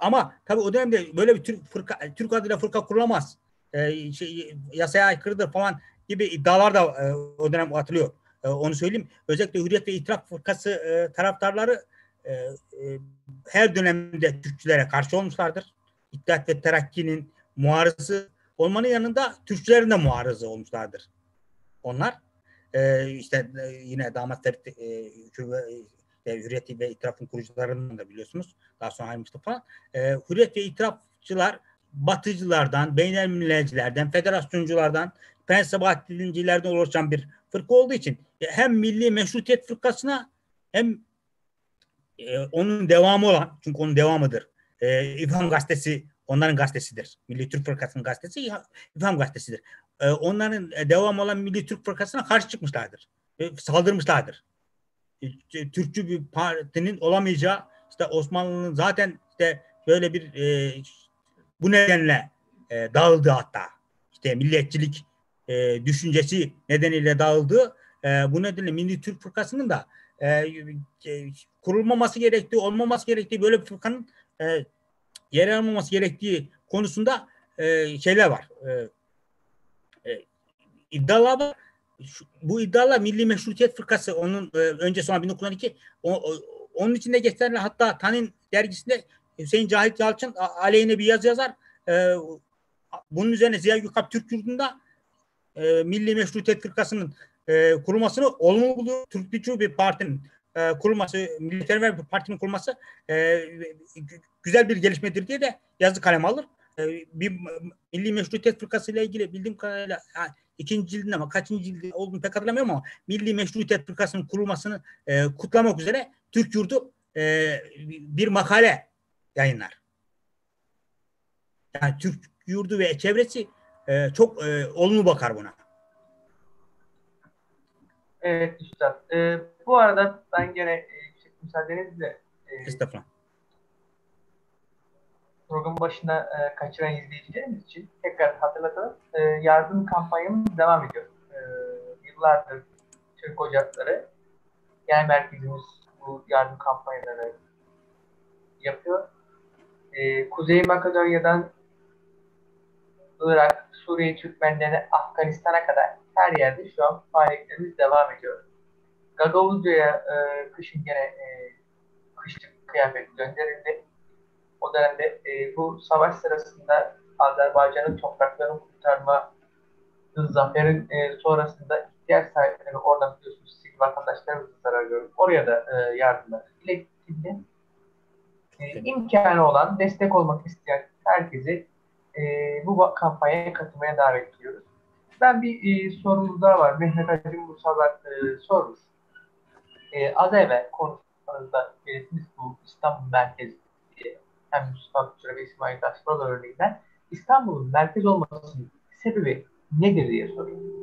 Ama tabii o dönemde böyle bir Türk fırka, Türk adıyla fırka kurulamaz. E, şey, yasaya aykırıdır falan gibi iddialar da e, o dönem atılıyor. E, onu söyleyeyim. Özellikle Hürriyet ve İtilaf Fırkası e, taraftarları e, e, her dönemde Türkçülere karşı olmuşlardır. İttihat ve Terakki'nin muarızı olmanın yanında Türkçülerin de muarızı olmuşlardır. Onlar e, işte e, yine damat e, e, Hürriyet ve İtiraf'ın kurucularından da biliyorsunuz. Daha sonra ayrılmıştı falan. E, Hürriyet ve İtirafçılar batıcılardan, beynelmilelcilerden, federasyonculardan, Pensabahattincilerden oluşan bir fırka olduğu için e, hem milli meşrutiyet fırkasına hem e, onun devamı olan, çünkü onun devamıdır. E, İlham Gazetesi onların gazetesidir. Milli Türk Fırkası'nın gazetesi İlham Gazetesi'dir. E, onların e, devamı olan Milli Türk Fırkası'na karşı çıkmışlardır. E, saldırmışlardır. E, Türkçü bir partinin olamayacağı işte Osmanlı'nın zaten işte böyle bir e, bu nedenle e, dağıldı hatta. İşte milliyetçilik e, düşüncesi nedeniyle dağıldığı E, bu nedenle Milli Türk Fırkası'nın da e, e, kurulmaması gerektiği, olmaması gerektiği böyle bir fırkanın e, yer almaması gerektiği konusunda e, şeyler var. E, e, iddialar var. Şu, bu iddialar Milli Meşrutiyet Fırkası onun e, önce sonra 1912 o, o, onun içinde geçerli hatta Tanin dergisinde Hüseyin Cahit Yalçın aleyhine bir yazı yazar. E, bunun üzerine Ziya Gökalp Türk Yurdu'nda e, Milli Meşrutiyet Fırkası'nın e, kurulmasını olumlu buluyor. Türkçü bir partinin e, kurulması, militerver bir partinin kurulması e, güzel bir gelişmedir diye de yazı kalem alır. E, bir Milli Meşrutiyet Fırkası ile ilgili bildiğim kadarıyla yani ikinci cildinde ama kaçıncı cildi olduğunu pek hatırlamıyorum ama Milli Meşrutiyet Fırkası'nın kurulmasını e, kutlamak üzere Türk Yurdu e, bir makale yayınlar. Yani Türk Yurdu ve çevresi e, çok e, olumlu bakar buna. Evet Üstad. E, bu arada ben gene e, müsaadenizle e, Estağfurullah. Programın başına e, kaçıran izleyicilerimiz için tekrar hatırlatalım. E, yardım kampanyamız devam ediyor. E, yıllardır Türk Ocakları genel merkezimiz bu yardım kampanyaları yapıyor. E, Kuzey Makedonya'dan Irak, Suriye Türkmenlerine, Afganistan'a kadar her yerde şu an faaliyetlerimiz devam ediyor. Gagavuzca'ya e, kışın gene e, kışlık kıyafet gönderildi. O dönemde e, bu savaş sırasında Azerbaycan'ın topraklarını kurtarma zaferin e, sonrasında ihtiyaç sahipleri orada biliyorsunuz sivil vatandaşlarımızın zarar gördük. Oraya da e, yardımlar iletildi. E, imkanı olan, destek olmak isteyen herkesi e, bu kampanyaya katılmaya davet ediyoruz. Ben bir e, sorumuz daha var. Mehmet Hacı Musalar e, sormuş. E, az evvel konuşmanızda belirttiniz bu İstanbul merkezi. Hem Mustafa Küçük ve İsmail Taşmalı örneğinden İstanbul'un merkez olmasının sebebi nedir diye soruyorum.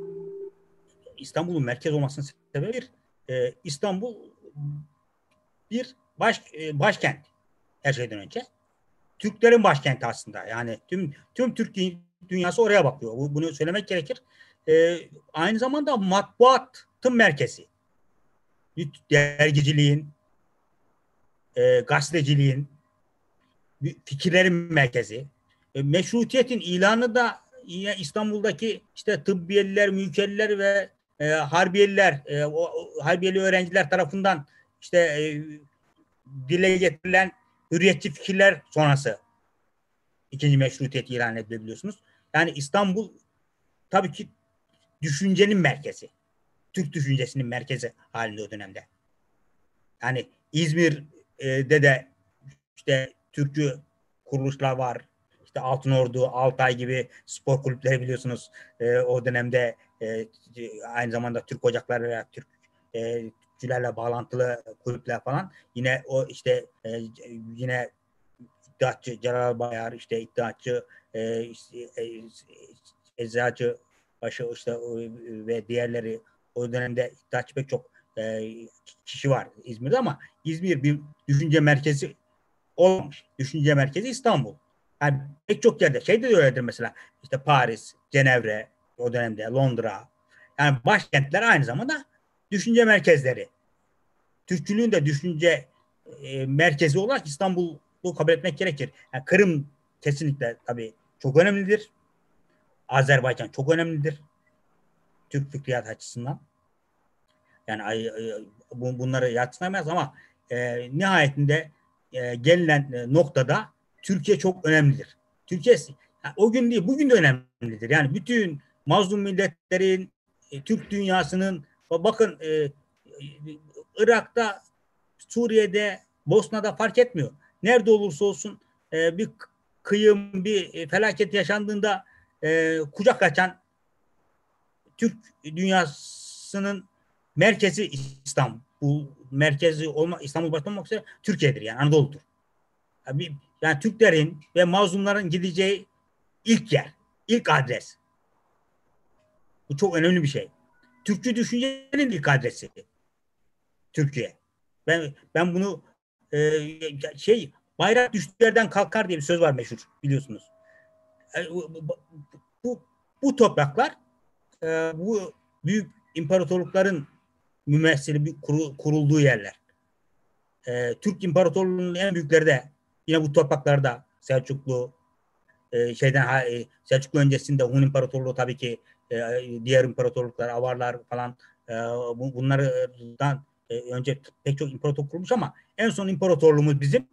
İstanbul'un merkez olmasının sebebi bir, e, İstanbul bir baş e, başkent her şeyden önce. Türklerin başkenti aslında. Yani tüm tüm Türk dünyası oraya bakıyor. Bunu söylemek gerekir. E, aynı zamanda matbuatın merkezi. Dergiciliğin, e, gazeteciliğin, fikirlerin merkezi. E, meşrutiyetin ilanı da yine İstanbul'daki işte tıbbiyeliler, mülkeliler ve e, harbiyeliler, e, o, harbiyeli öğrenciler tarafından işte e, dile getirilen hürriyetçi fikirler sonrası ikinci meşrutiyet ilan edilebiliyorsunuz. Yani İstanbul tabii ki düşüncenin merkezi. Türk düşüncesinin merkezi halinde o dönemde. Yani İzmir'de de işte Türkçü kuruluşlar var. İşte Altın Ordu, Altay gibi spor kulüpleri biliyorsunuz. E, o dönemde e, aynı zamanda Türk Ocakları veya Türk e, Türkçülerle bağlantılı kulüpler falan. Yine o işte e, yine İttihatçı Celal Bayar, işte İttihatçı e, işte, e, Eczacı başı işte ve diğerleri o dönemde İttihatçı pek çok e, kişi var İzmir'de ama İzmir bir düşünce merkezi olmamış. Düşünce merkezi İstanbul. Yani pek çok yerde şey de öyledir mesela işte Paris, Cenevre o dönemde Londra yani başkentler aynı zamanda düşünce merkezleri. Türkçülüğün de düşünce e, merkezi olarak İstanbul'u kabul etmek gerekir. Yani Kırım kesinlikle tabii çok önemlidir. Azerbaycan çok önemlidir. Türk fikriyat açısından. Yani ay, bunları yatsınamayız ama e, nihayetinde e, gelinen e, noktada Türkiye çok önemlidir. Türkiye o gün değil bugün de önemlidir. Yani bütün mazlum milletlerin, e, Türk dünyasının bakın e, Irak'ta, Suriye'de, Bosna'da fark etmiyor. Nerede olursa olsun e, bir kıyım, bir e, felaket yaşandığında e, kucak açan Türk dünyasının merkezi İstanbul. Merkezi olma, İstanbul başta olmak üzere Türkiye'dir yani Anadolu'dur. Yani, yani Türklerin ve mazlumların gideceği ilk yer, ilk adres. Bu çok önemli bir şey. Türkçü düşüncenin ilk adresi. Türkiye. Ben ben bunu e, şey bayrak düştüğü yerden kalkar diye bir söz var meşhur biliyorsunuz. E, bu, bu, bu topraklar e, bu büyük imparatorlukların mümessili kurulduğu yerler. E, Türk İmparatorluğu'nun en büyükleri de yine bu topraklarda Selçuklu, e, şeyden e, Selçuklu öncesinde Hun İmparatorluğu tabii ki e, diğer imparatorluklar, Avarlar falan e, bu- bunlardan e, önce pek çok imparatorluk kurulmuş ama en son imparatorluğumuz bizim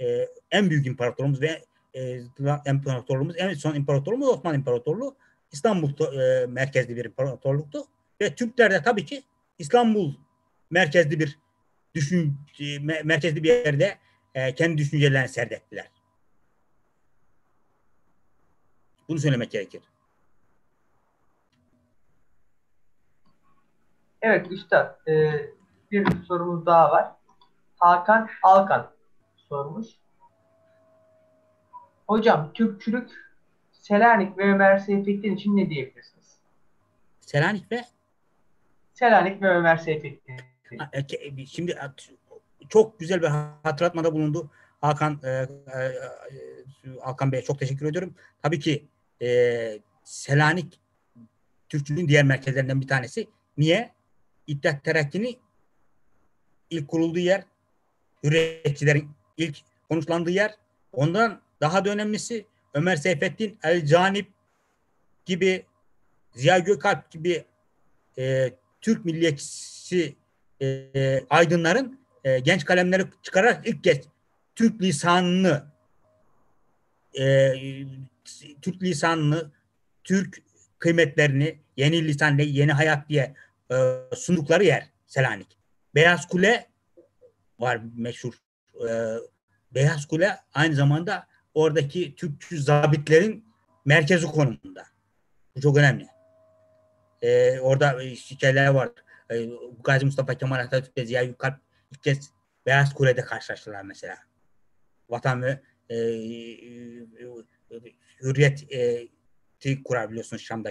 e, en büyük imparatorluğumuz ve e, imparatorluğumuz en son imparatorluğumuz Osmanlı İmparatorluğu İstanbul e, merkezli bir imparatorluktu ve Türkler de tabii ki İstanbul merkezli bir düşün e, me- merkezli bir yerde e, kendi düşüncelerini serdettiler. Bunu söylemek gerekir. Evet Üstad, e, bir sorumuz daha var. Hakan Alkan sormuş. Hocam Türkçülük Selanik ve Ömer Seyfettin için ne diyebilirsiniz? Selanik ve Selanik ve Ömer. Ha, e, Şimdi çok güzel bir hatırlatmada bulundu. Hakan e, e, e, Hakan Bey'e çok teşekkür ediyorum. Tabii ki e, Selanik Türkçülüğün diğer merkezlerinden bir tanesi. Niye? İttihat Terakki'nin ilk kurulduğu yer, hürriyetçilerin ilk konuşlandığı yer. Ondan daha da önemlisi Ömer Seyfettin El Canip gibi Ziya Gökalp gibi e, Türk milliyetçisi e, aydınların e, genç kalemleri çıkararak ilk kez Türk lisanını e, Türk lisanını Türk kıymetlerini yeni lisan yeni hayat diye e, sundukları yer Selanik. Beyaz Kule var meşhur. E, Beyaz Kule aynı zamanda oradaki Türkçü zabitlerin merkezi konumunda. Bu çok önemli. E, orada hikayeler var. E, Gazi Mustafa Kemal Atatürk ve Ziya Gökalp ilk kez Beyaz Kule'de karşılaştılar mesela. Vatan ve e, hürriyeti kurar biliyorsunuz Şam'da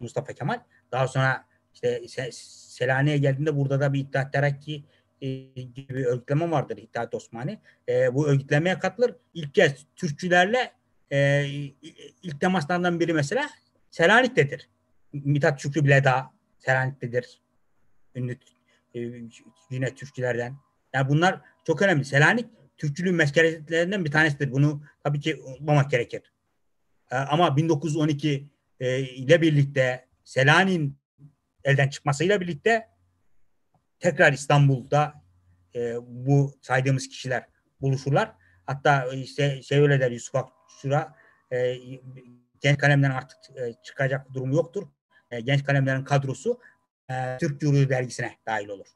Mustafa Kemal. Daha sonra işte Selanik'e geldiğinde burada da bir İttihat Terakki e, gibi örgütleme vardır İttihat Osmani. E, bu örgütlemeye katılır. İlk kez Türkçülerle e, ilk temaslardan biri mesela Selanik'tedir. Mithat Şükrü bile daha Selanik'tedir. Ünlü e, yine Türkçülerden. Yani bunlar çok önemli. Selanik Türkçülüğün meskelelerinden bir tanesidir. Bunu tabii ki unutmamak gerekir. E, ama 1912 e, ile birlikte Selanik'in elden çıkmasıyla birlikte tekrar İstanbul'da bu saydığımız kişiler buluşurlar. Hatta işte şey öyle der Yusuf Akçura e, genç kalemlerin artık çıkacak durumu yoktur. E, genç kalemlerin kadrosu e, Türk Cumhuriyeti dergisine dahil olur.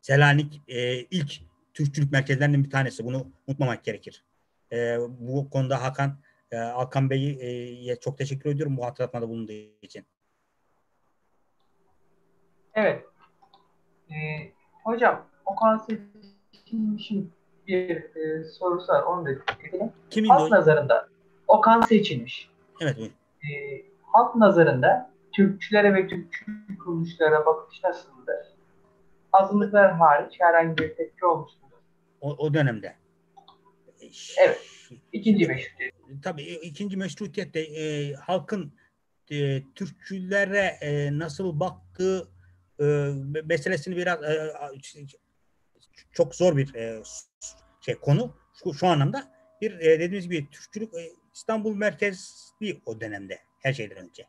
Selanik e, ilk Türkçülük merkezlerinden bir tanesi. Bunu unutmamak gerekir. E, bu konuda Hakan e, Alkan Bey'e çok teşekkür ediyorum bu hatırlatmada bulunduğu için. Evet. Ee, hocam Okan Seçilmiş'in bir e, sorusu var. Onu da edelim. Kimin hocam? nazarında Okan Seçilmiş. Evet buyurun. Halk nazarında Türkçülere ve Türkçü kuruluşlara bakış nasıldır? Azınlıklar hariç herhangi bir tepki olmuş mudur? O, o dönemde. Evet. İkinci meşrutiyet. Tabii ikinci meşrutiyette e, halkın e, Türkçülere e, nasıl baktığı e, meselesini biraz e, çok zor bir e, şey konu şu, şu anlamda bir e, dediğimiz gibi Türkçülük e, İstanbul merkezli o dönemde her şeyden önce.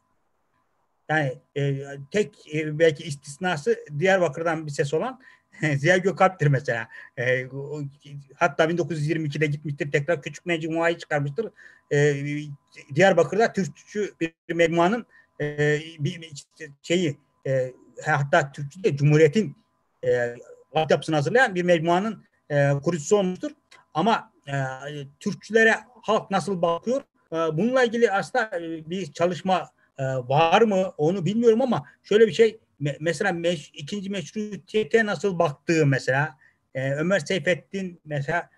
Yani e, tek e, belki istisnası Diyarbakır'dan bir ses olan Ziya Gökalp'tir mesela. E, o, hatta 1922'de gitmiştir tekrar küçük mecmuayı çıkarmıştır. E, Diyarbakır'da Türkçü bir mecmuanın e, bir şeyi e, hatta Türkçü'de Cumhuriyet'in e, altyapısını hazırlayan bir mecmuanın e, kurucusu olmuştur. Ama e, Türkçülere halk nasıl bakıyor? E, bununla ilgili aslında e, bir çalışma e, var mı onu bilmiyorum ama şöyle bir şey mesela meş, ikinci meşrutiyete nasıl baktığı mesela e, Ömer Seyfettin mesela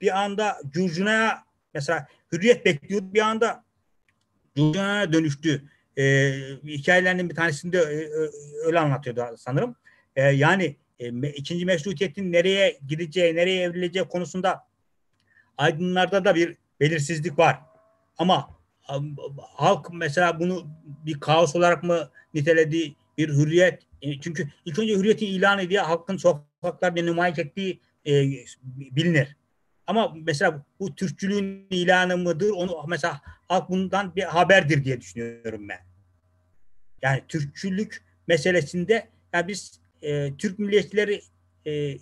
bir anda Curcuna'ya mesela hürriyet bekliyordu bir anda Curcuna'ya dönüştü. Hikayelerinin bir tanesinde öyle anlatıyordu sanırım. Yani ikinci meşrutiyetin nereye gideceği, nereye evrileceği konusunda aydınlarda da bir belirsizlik var. Ama halk mesela bunu bir kaos olarak mı niteledi, bir hürriyet? E, çünkü ilk önce hürriyetin ilanı diye halkın sokaklarda nümayiş ettiği e, bilinir. Ama mesela bu Türkçülüğün ilanı mıdır? Onu mesela halk bundan bir haberdir diye düşünüyorum ben. Yani Türkçülük meselesinde yani biz e, Türk milliyetçileri e,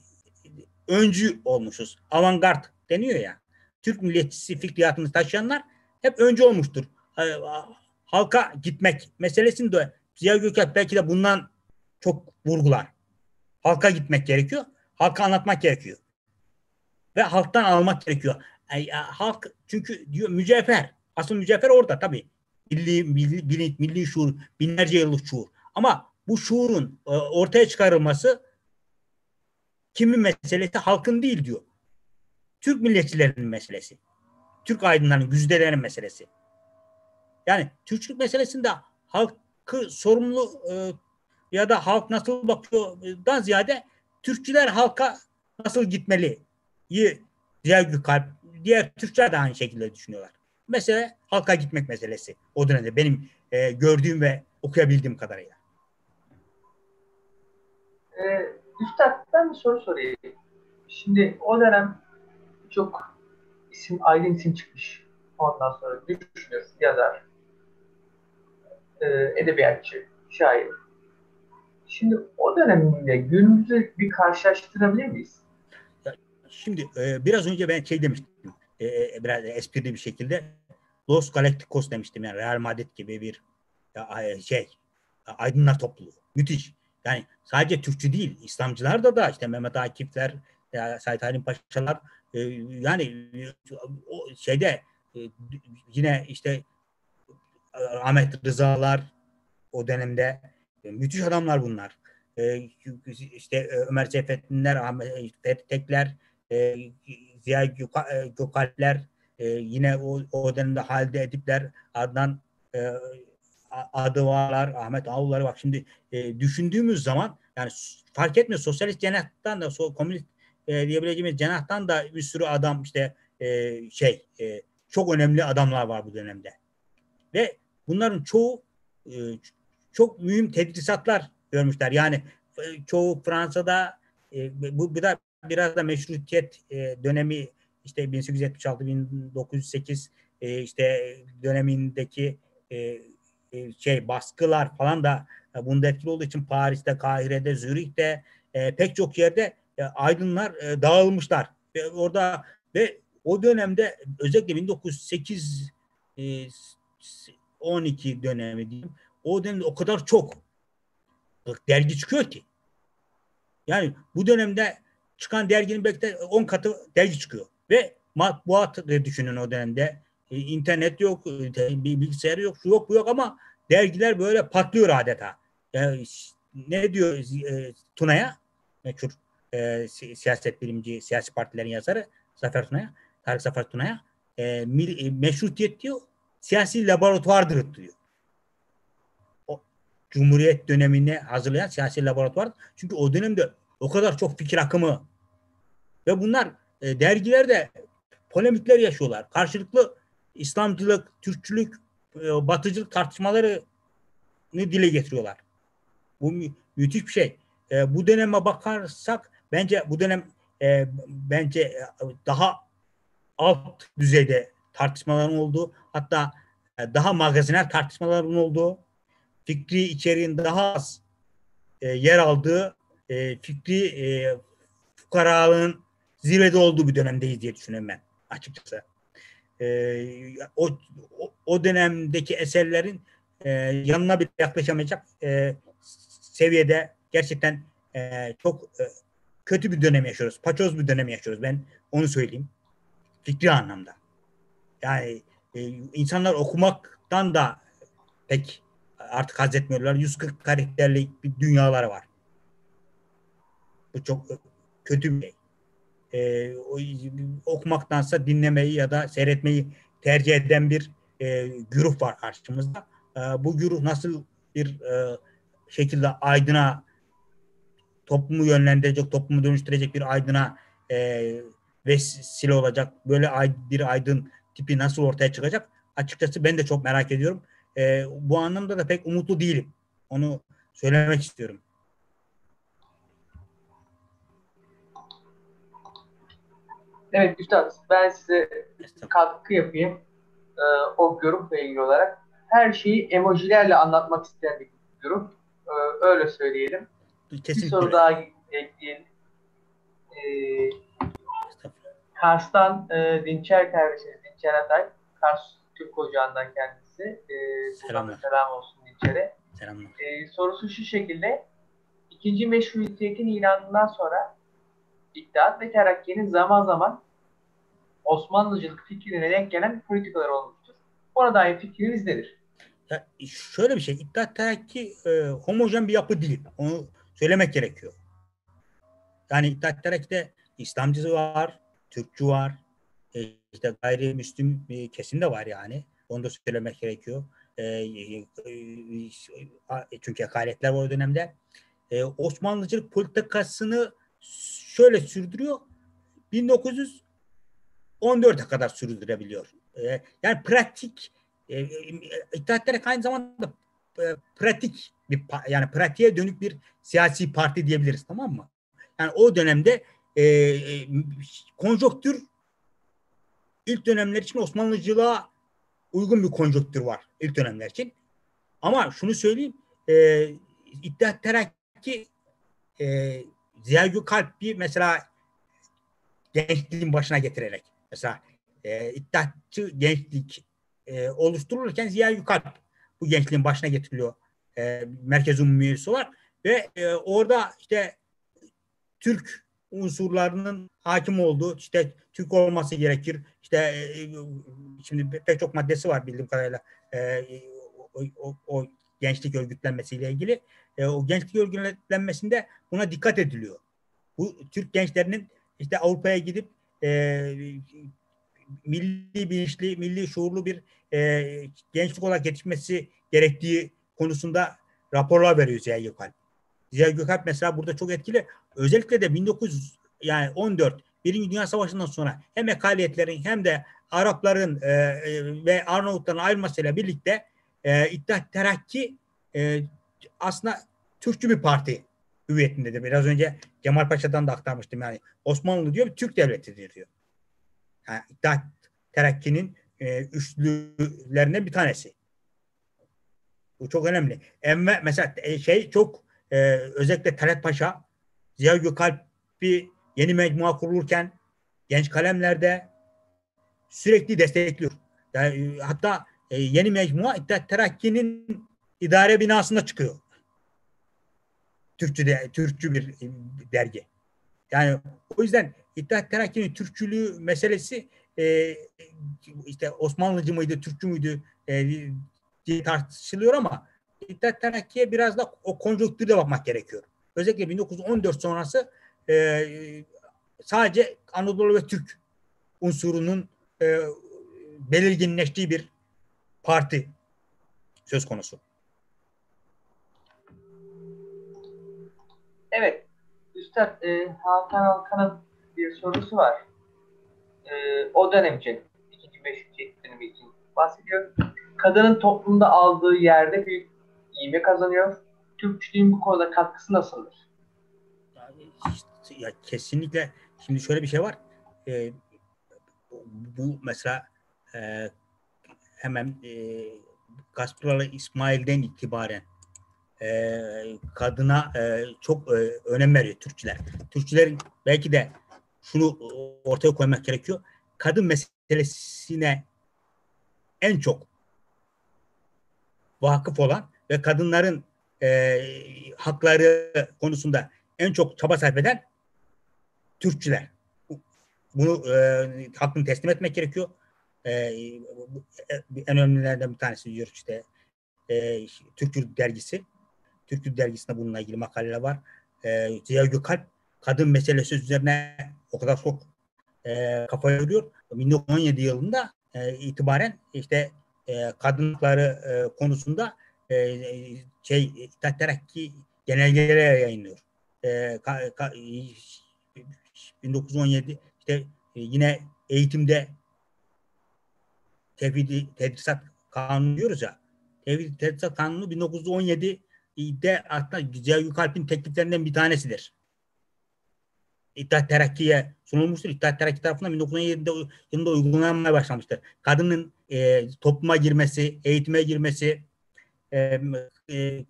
öncü olmuşuz. Avantgard deniyor ya. Türk milliyetçisi fikriyatını taşıyanlar hep önce olmuştur. E, halka gitmek meselesini de Ziya Gökalp belki de bundan çok vurgular. Halka gitmek gerekiyor. Halka anlatmak gerekiyor. Ve halktan almak gerekiyor. Yani, halk çünkü diyor mücevher. Asıl mücevher orada tabii. Milli, milli, milli, milli şuur, binlerce yıllık şuur. Ama bu şuurun e, ortaya çıkarılması kimin meselesi? Halkın değil diyor. Türk milliyetçilerinin meselesi. Türk aydınlarının, güzdelerinin meselesi. Yani Türkçülük meselesinde halkı sorumlu e, ya da halk nasıl bakıyordan ziyade Türkçüler halka nasıl gitmeli diğer Gökalp, diğer Türkçüler de aynı şekilde düşünüyorlar. Mesele halka gitmek meselesi. O dönemde benim e, gördüğüm ve okuyabildiğim kadarıyla. Ee, Üstad ben bir soru sorayım. Şimdi o dönem çok isim, aydın isim çıkmış. Ondan sonra düşünür, yazar, e, edebiyatçı, şair. Şimdi o döneminde günümüzü bir karşılaştırabilir miyiz? Şimdi e, biraz önce ben şey demiştim. E, e biraz esprili bir şekilde Los Galacticos demiştim yani Real Madrid gibi bir ya, şey aydınlar topluluğu. Müthiş. Yani sadece Türkçü değil, İslamcılar da da işte Mehmet Akifler, ya Said Halim Paşalar e, yani o şeyde e, yine işte Ahmet Rızalar o dönemde e, müthiş adamlar bunlar. İşte Ömer Seyfettinler, Ahmet Fethi Tekler, e, Ziya Gökalpler, yine o, o dönemde Halide Edipler, Adnan e, Adıvarlar, Ahmet Avluları bak şimdi düşündüğümüz zaman yani fark etmiyor sosyalist cenahtan da so, komünist e, diyebileceğimiz cenahtan da bir sürü adam işte e, şey e, çok önemli adamlar var bu dönemde. Ve bunların çoğu e, çok mühim tedrisatlar görmüşler. Yani e, çoğu Fransa'da e, bu, bu da biraz da meşrutiyet e, dönemi işte 1876-1908 e, işte dönemindeki e, e, şey baskılar falan da e, bunda etkili olduğu için Paris'te, Kahire'de, Zürih'te e, pek çok yerde aydınlar e, dağılmışlar. Ve orada ve o dönemde özellikle 1908 e, 12 dönemi diyeyim. O dönemde o kadar çok dergi çıkıyor ki. Yani bu dönemde çıkan derginin belki de 10 katı dergi çıkıyor. Ve matbuat düşünün o dönemde. E, internet yok, bilgisayar yok, şu yok bu yok ama dergiler böyle patlıyor adeta. Yani ne diyor e, Tuna'ya? Meşhur e, siyaset bilimci, siyasi partilerin yazarı Zafer Tuna'ya, Tarık Zafer Tuna'ya e, mil, e, meşrutiyet diyor, siyasi laboratuvardır diyor. O, Cumhuriyet dönemini hazırlayan siyasi laboratuvar. Çünkü o dönemde o kadar çok fikir akımı ve bunlar e, dergilerde polemikler yaşıyorlar. Karşılıklı İslamcılık, Türkçülük, e, batıcılık tartışmaları dile getiriyorlar. Bu mü, müthiş bir şey. E, bu döneme bakarsak bence bu dönem e, bence e, daha alt düzeyde tartışmaların olduğu hatta e, daha magazinel tartışmaların olduğu fikri içeriğin daha az e, yer aldığı e, fikri e, fukaralığın zirvede olduğu bir dönemdeyiz diye düşünüyorum ben açıkçası. E, o, o dönemdeki eserlerin e, yanına bile yaklaşamayacak e, seviyede gerçekten e, çok e, kötü bir dönem yaşıyoruz. Paçoz bir dönem yaşıyoruz. Ben onu söyleyeyim. Fikri anlamda. Yani e, insanlar okumaktan da pek artık haz etmiyorlar. 140 karakterlik bir dünyaları var. Bu çok kötü bir şey e, okumaktansa dinlemeyi ya da seyretmeyi tercih eden bir e, güruh var karşımızda. E, bu güruh nasıl bir e, şekilde aydına toplumu yönlendirecek, toplumu dönüştürecek bir aydına e, vesile olacak, böyle bir aydın tipi nasıl ortaya çıkacak? açıkçası ben de çok merak ediyorum. E, bu anlamda da pek umutlu değilim. Onu söylemek istiyorum. Evet Üstad, ben size katkı yapayım. Ee, o grupla ilgili olarak. Her şeyi emojilerle anlatmak isteyen bir grup. Ee, öyle söyleyelim. Kesinlikle. Bir soru daha ekleyelim. Ee, Kars'tan e, Dinçer kardeşimiz, Dinçer Atay. Kars Türk Ocağı'ndan kendisi. Ee, Selamlar. Selam olsun Dinçer'e. Selamlar. Ee, sorusu şu şekilde. İkinci meşrutiyetin ilanından sonra İttihat ve Terakki'nin zaman zaman Osmanlıcılık fikrine denk gelen politikalar olmuştur. Ona dair fikriniz nedir? Ya şöyle bir şey, İttihat Terakki e, homojen bir yapı değil. Onu söylemek gerekiyor. Yani İttihat Terakki'de İslamcısı var, Türkçü var, e, işte gayrimüslim bir kesim de var yani. Onu da söylemek gerekiyor. E, e, e, çünkü hakaretler var o dönemde. E, Osmanlıcılık politikasını şöyle sürdürüyor. 1914'e kadar sürdürebiliyor. E, yani pratik e, İttihat aynı zamanda e, pratik bir yani pratiğe dönük bir siyasi parti diyebiliriz tamam mı? Yani o dönemde e, e, konjonktür ilk dönemler için Osmanlıcılığa uygun bir konjonktür var ilk dönemler için. Ama şunu söyleyeyim e, İttihat Terakki e, Ziya Gökalp bir mesela gençliğin başına getirerek mesela e, İttihatçı gençlik e, oluşturulurken Ziya Gökalp bu gençliğin başına getiriliyor. E, Merkez Umumi olarak ve e, orada işte Türk unsurlarının hakim olduğu işte Türk olması gerekir. İşte e, şimdi pek çok maddesi var bildiğim kadarıyla e, o, o, o gençlik örgütlenmesiyle ilgili. E, o gençlik örgütlenmesinde buna dikkat ediliyor. Bu Türk gençlerinin işte Avrupa'ya gidip e, milli bilinçli, milli şuurlu bir e, gençlik olarak yetişmesi gerektiği konusunda raporlar veriyor Ziya Gökalp. Ziya Gökalp mesela burada çok etkili. Özellikle de 1900 yani 14 Birinci Dünya Savaşı'ndan sonra hem ekaliyetlerin hem de Arapların e, e, ve Arnavutların ayrılmasıyla birlikte e, İttihat Terakki e, aslında Türkçü bir parti hüviyetindedir. Biraz önce Cemal Paşa'dan da aktarmıştım yani Osmanlı diyor Türk devletidir diyor. Yani İttihat Terakki'nin e, üçlülerinden bir tanesi. Bu çok önemli. Enver, mesela e, şey çok e, özellikle Talat Paşa Ziya Gökalp'i yeni mecmua kurulurken genç kalemlerde sürekli destekliyor. Yani, e, hatta e, yeni mecmua İttihat Terakki'nin idare binasında çıkıyor. Türkçü de, Türkçü bir dergi. Yani o yüzden İttihat Terakki'nin Türkçülüğü meselesi e, işte Osmanlıcı mıydı, Türkçü müydü e, diye tartışılıyor ama İttihat Terakki'ye biraz da o konjonktürde bakmak gerekiyor. Özellikle 1914 sonrası e, sadece Anadolu ve Türk unsurunun e, belirginleştiği bir parti söz konusu. Evet. Üstad e, Hakan Alkan'ın bir sorusu var. E, o dönem için, ikinci meşrutiyet dönemi için bahsediyor. Kadının toplumda aldığı yerde büyük ivme kazanıyor. Türkçülüğün bu konuda katkısı nasıldır? Yani işte, ya kesinlikle şimdi şöyle bir şey var. E, bu mesela e, hemen e, Gasparalı İsmail'den itibaren e, kadına e, çok e, önem veriyor Türkçüler. Türkçülerin belki de şunu ortaya koymak gerekiyor. Kadın meselesine en çok vakıf olan ve kadınların e, hakları konusunda en çok çaba sarf eden Türkçüler. Bunu e, hakkını teslim etmek gerekiyor. E, en önemlilerden bir tanesi diyor işte e, Türkçülük dergisi. Türkçülük dergisinde bununla ilgili makaleler var. E, Ziya Gökalp kadın meselesi üzerine o kadar çok e, kafa yoruyor. 1917 yılında e, itibaren işte e, kadınlıkları e, konusunda e, şey Terakki genelgeleri yayınlıyor. E, ka, ka, 1917 işte e, yine eğitimde tevhidi tedrisat kanunu diyoruz ya. Tevhid tedrisat kanunu 1917'de aslında Ziya Gökalp'in tekliflerinden bir tanesidir. İttihat Terakki'ye sunulmuştur. İttihat Terakki tarafından 1917'de u- yılında uygulanmaya başlamıştır. Kadının e, topluma girmesi, eğitime girmesi e, e,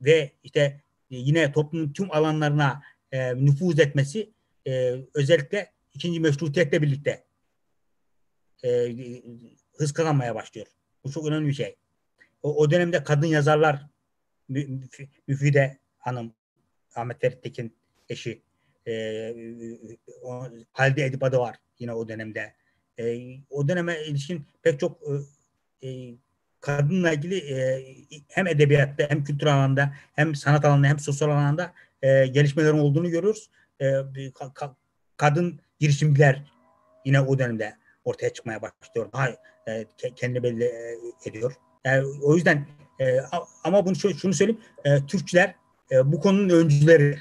ve işte yine toplumun tüm alanlarına e, nüfuz etmesi e, özellikle ikinci meşrutiyetle birlikte e, hız kazanmaya başlıyor. Bu çok önemli bir şey. O, o dönemde kadın yazarlar Mü- Müf- Müfide Hanım, Ahmet Ferit Tekin eşi, e, o, Halide Edip adı var yine o dönemde. E, o döneme ilişkin pek çok e, e, kadınla ilgili e, hem edebiyatta hem kültür alanında hem sanat alanında hem sosyal alanda e, gelişmelerin olduğunu görüyoruz. E, ka- ka- kadın girişimciler yine o dönemde ortaya çıkmaya başlıyor. Daha e, ke- kendini belli e, ediyor. Yani o yüzden e, ama bunu şu- şunu söyleyeyim. E, Türkçüler e, bu konunun öncüleri.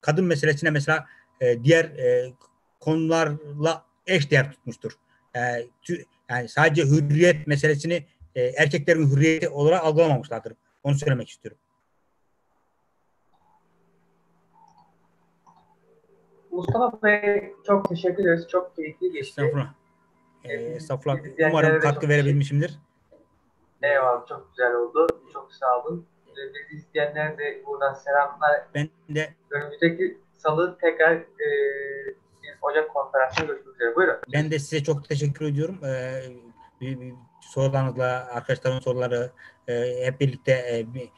Kadın meselesine mesela e, diğer e, konularla eş değer tutmuştur. E, tü- yani sadece hürriyet meselesini e, erkeklerin hürriyeti olarak algılamamışlardır. Onu söylemek istiyorum. Mustafa Bey çok teşekkür ederiz. Çok keyifli geçti. Estağfurullah. E, Evet, estağfurullah. Umarım katkı verebilmişimdir. Eyvallah çok güzel oldu. Çok sağ olun. Ee, Bizi izleyenlere de buradan selamlar. Ben de Önümüzdeki salı tekrar e, Ocak konferansında görüşmek üzere. Buyurun. Ben de size çok teşekkür ediyorum. Ee, bir- bir sorularınızla, arkadaşlarımın soruları e, hep birlikte e, bir-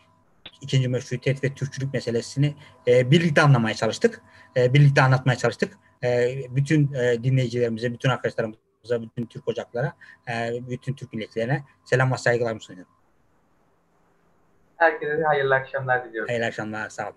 ikinci meşrutiyet ve Türkçülük meselesini e, birlikte anlamaya çalıştık. E, birlikte anlatmaya çalıştık. E, bütün e, dinleyicilerimize, bütün arkadaşlarımıza, bütün Türk ocaklara, e, bütün Türk milletlerine selam ve saygılarımı sunuyorum. Herkese hayırlı akşamlar diliyorum. Hayırlı akşamlar, sağ olun.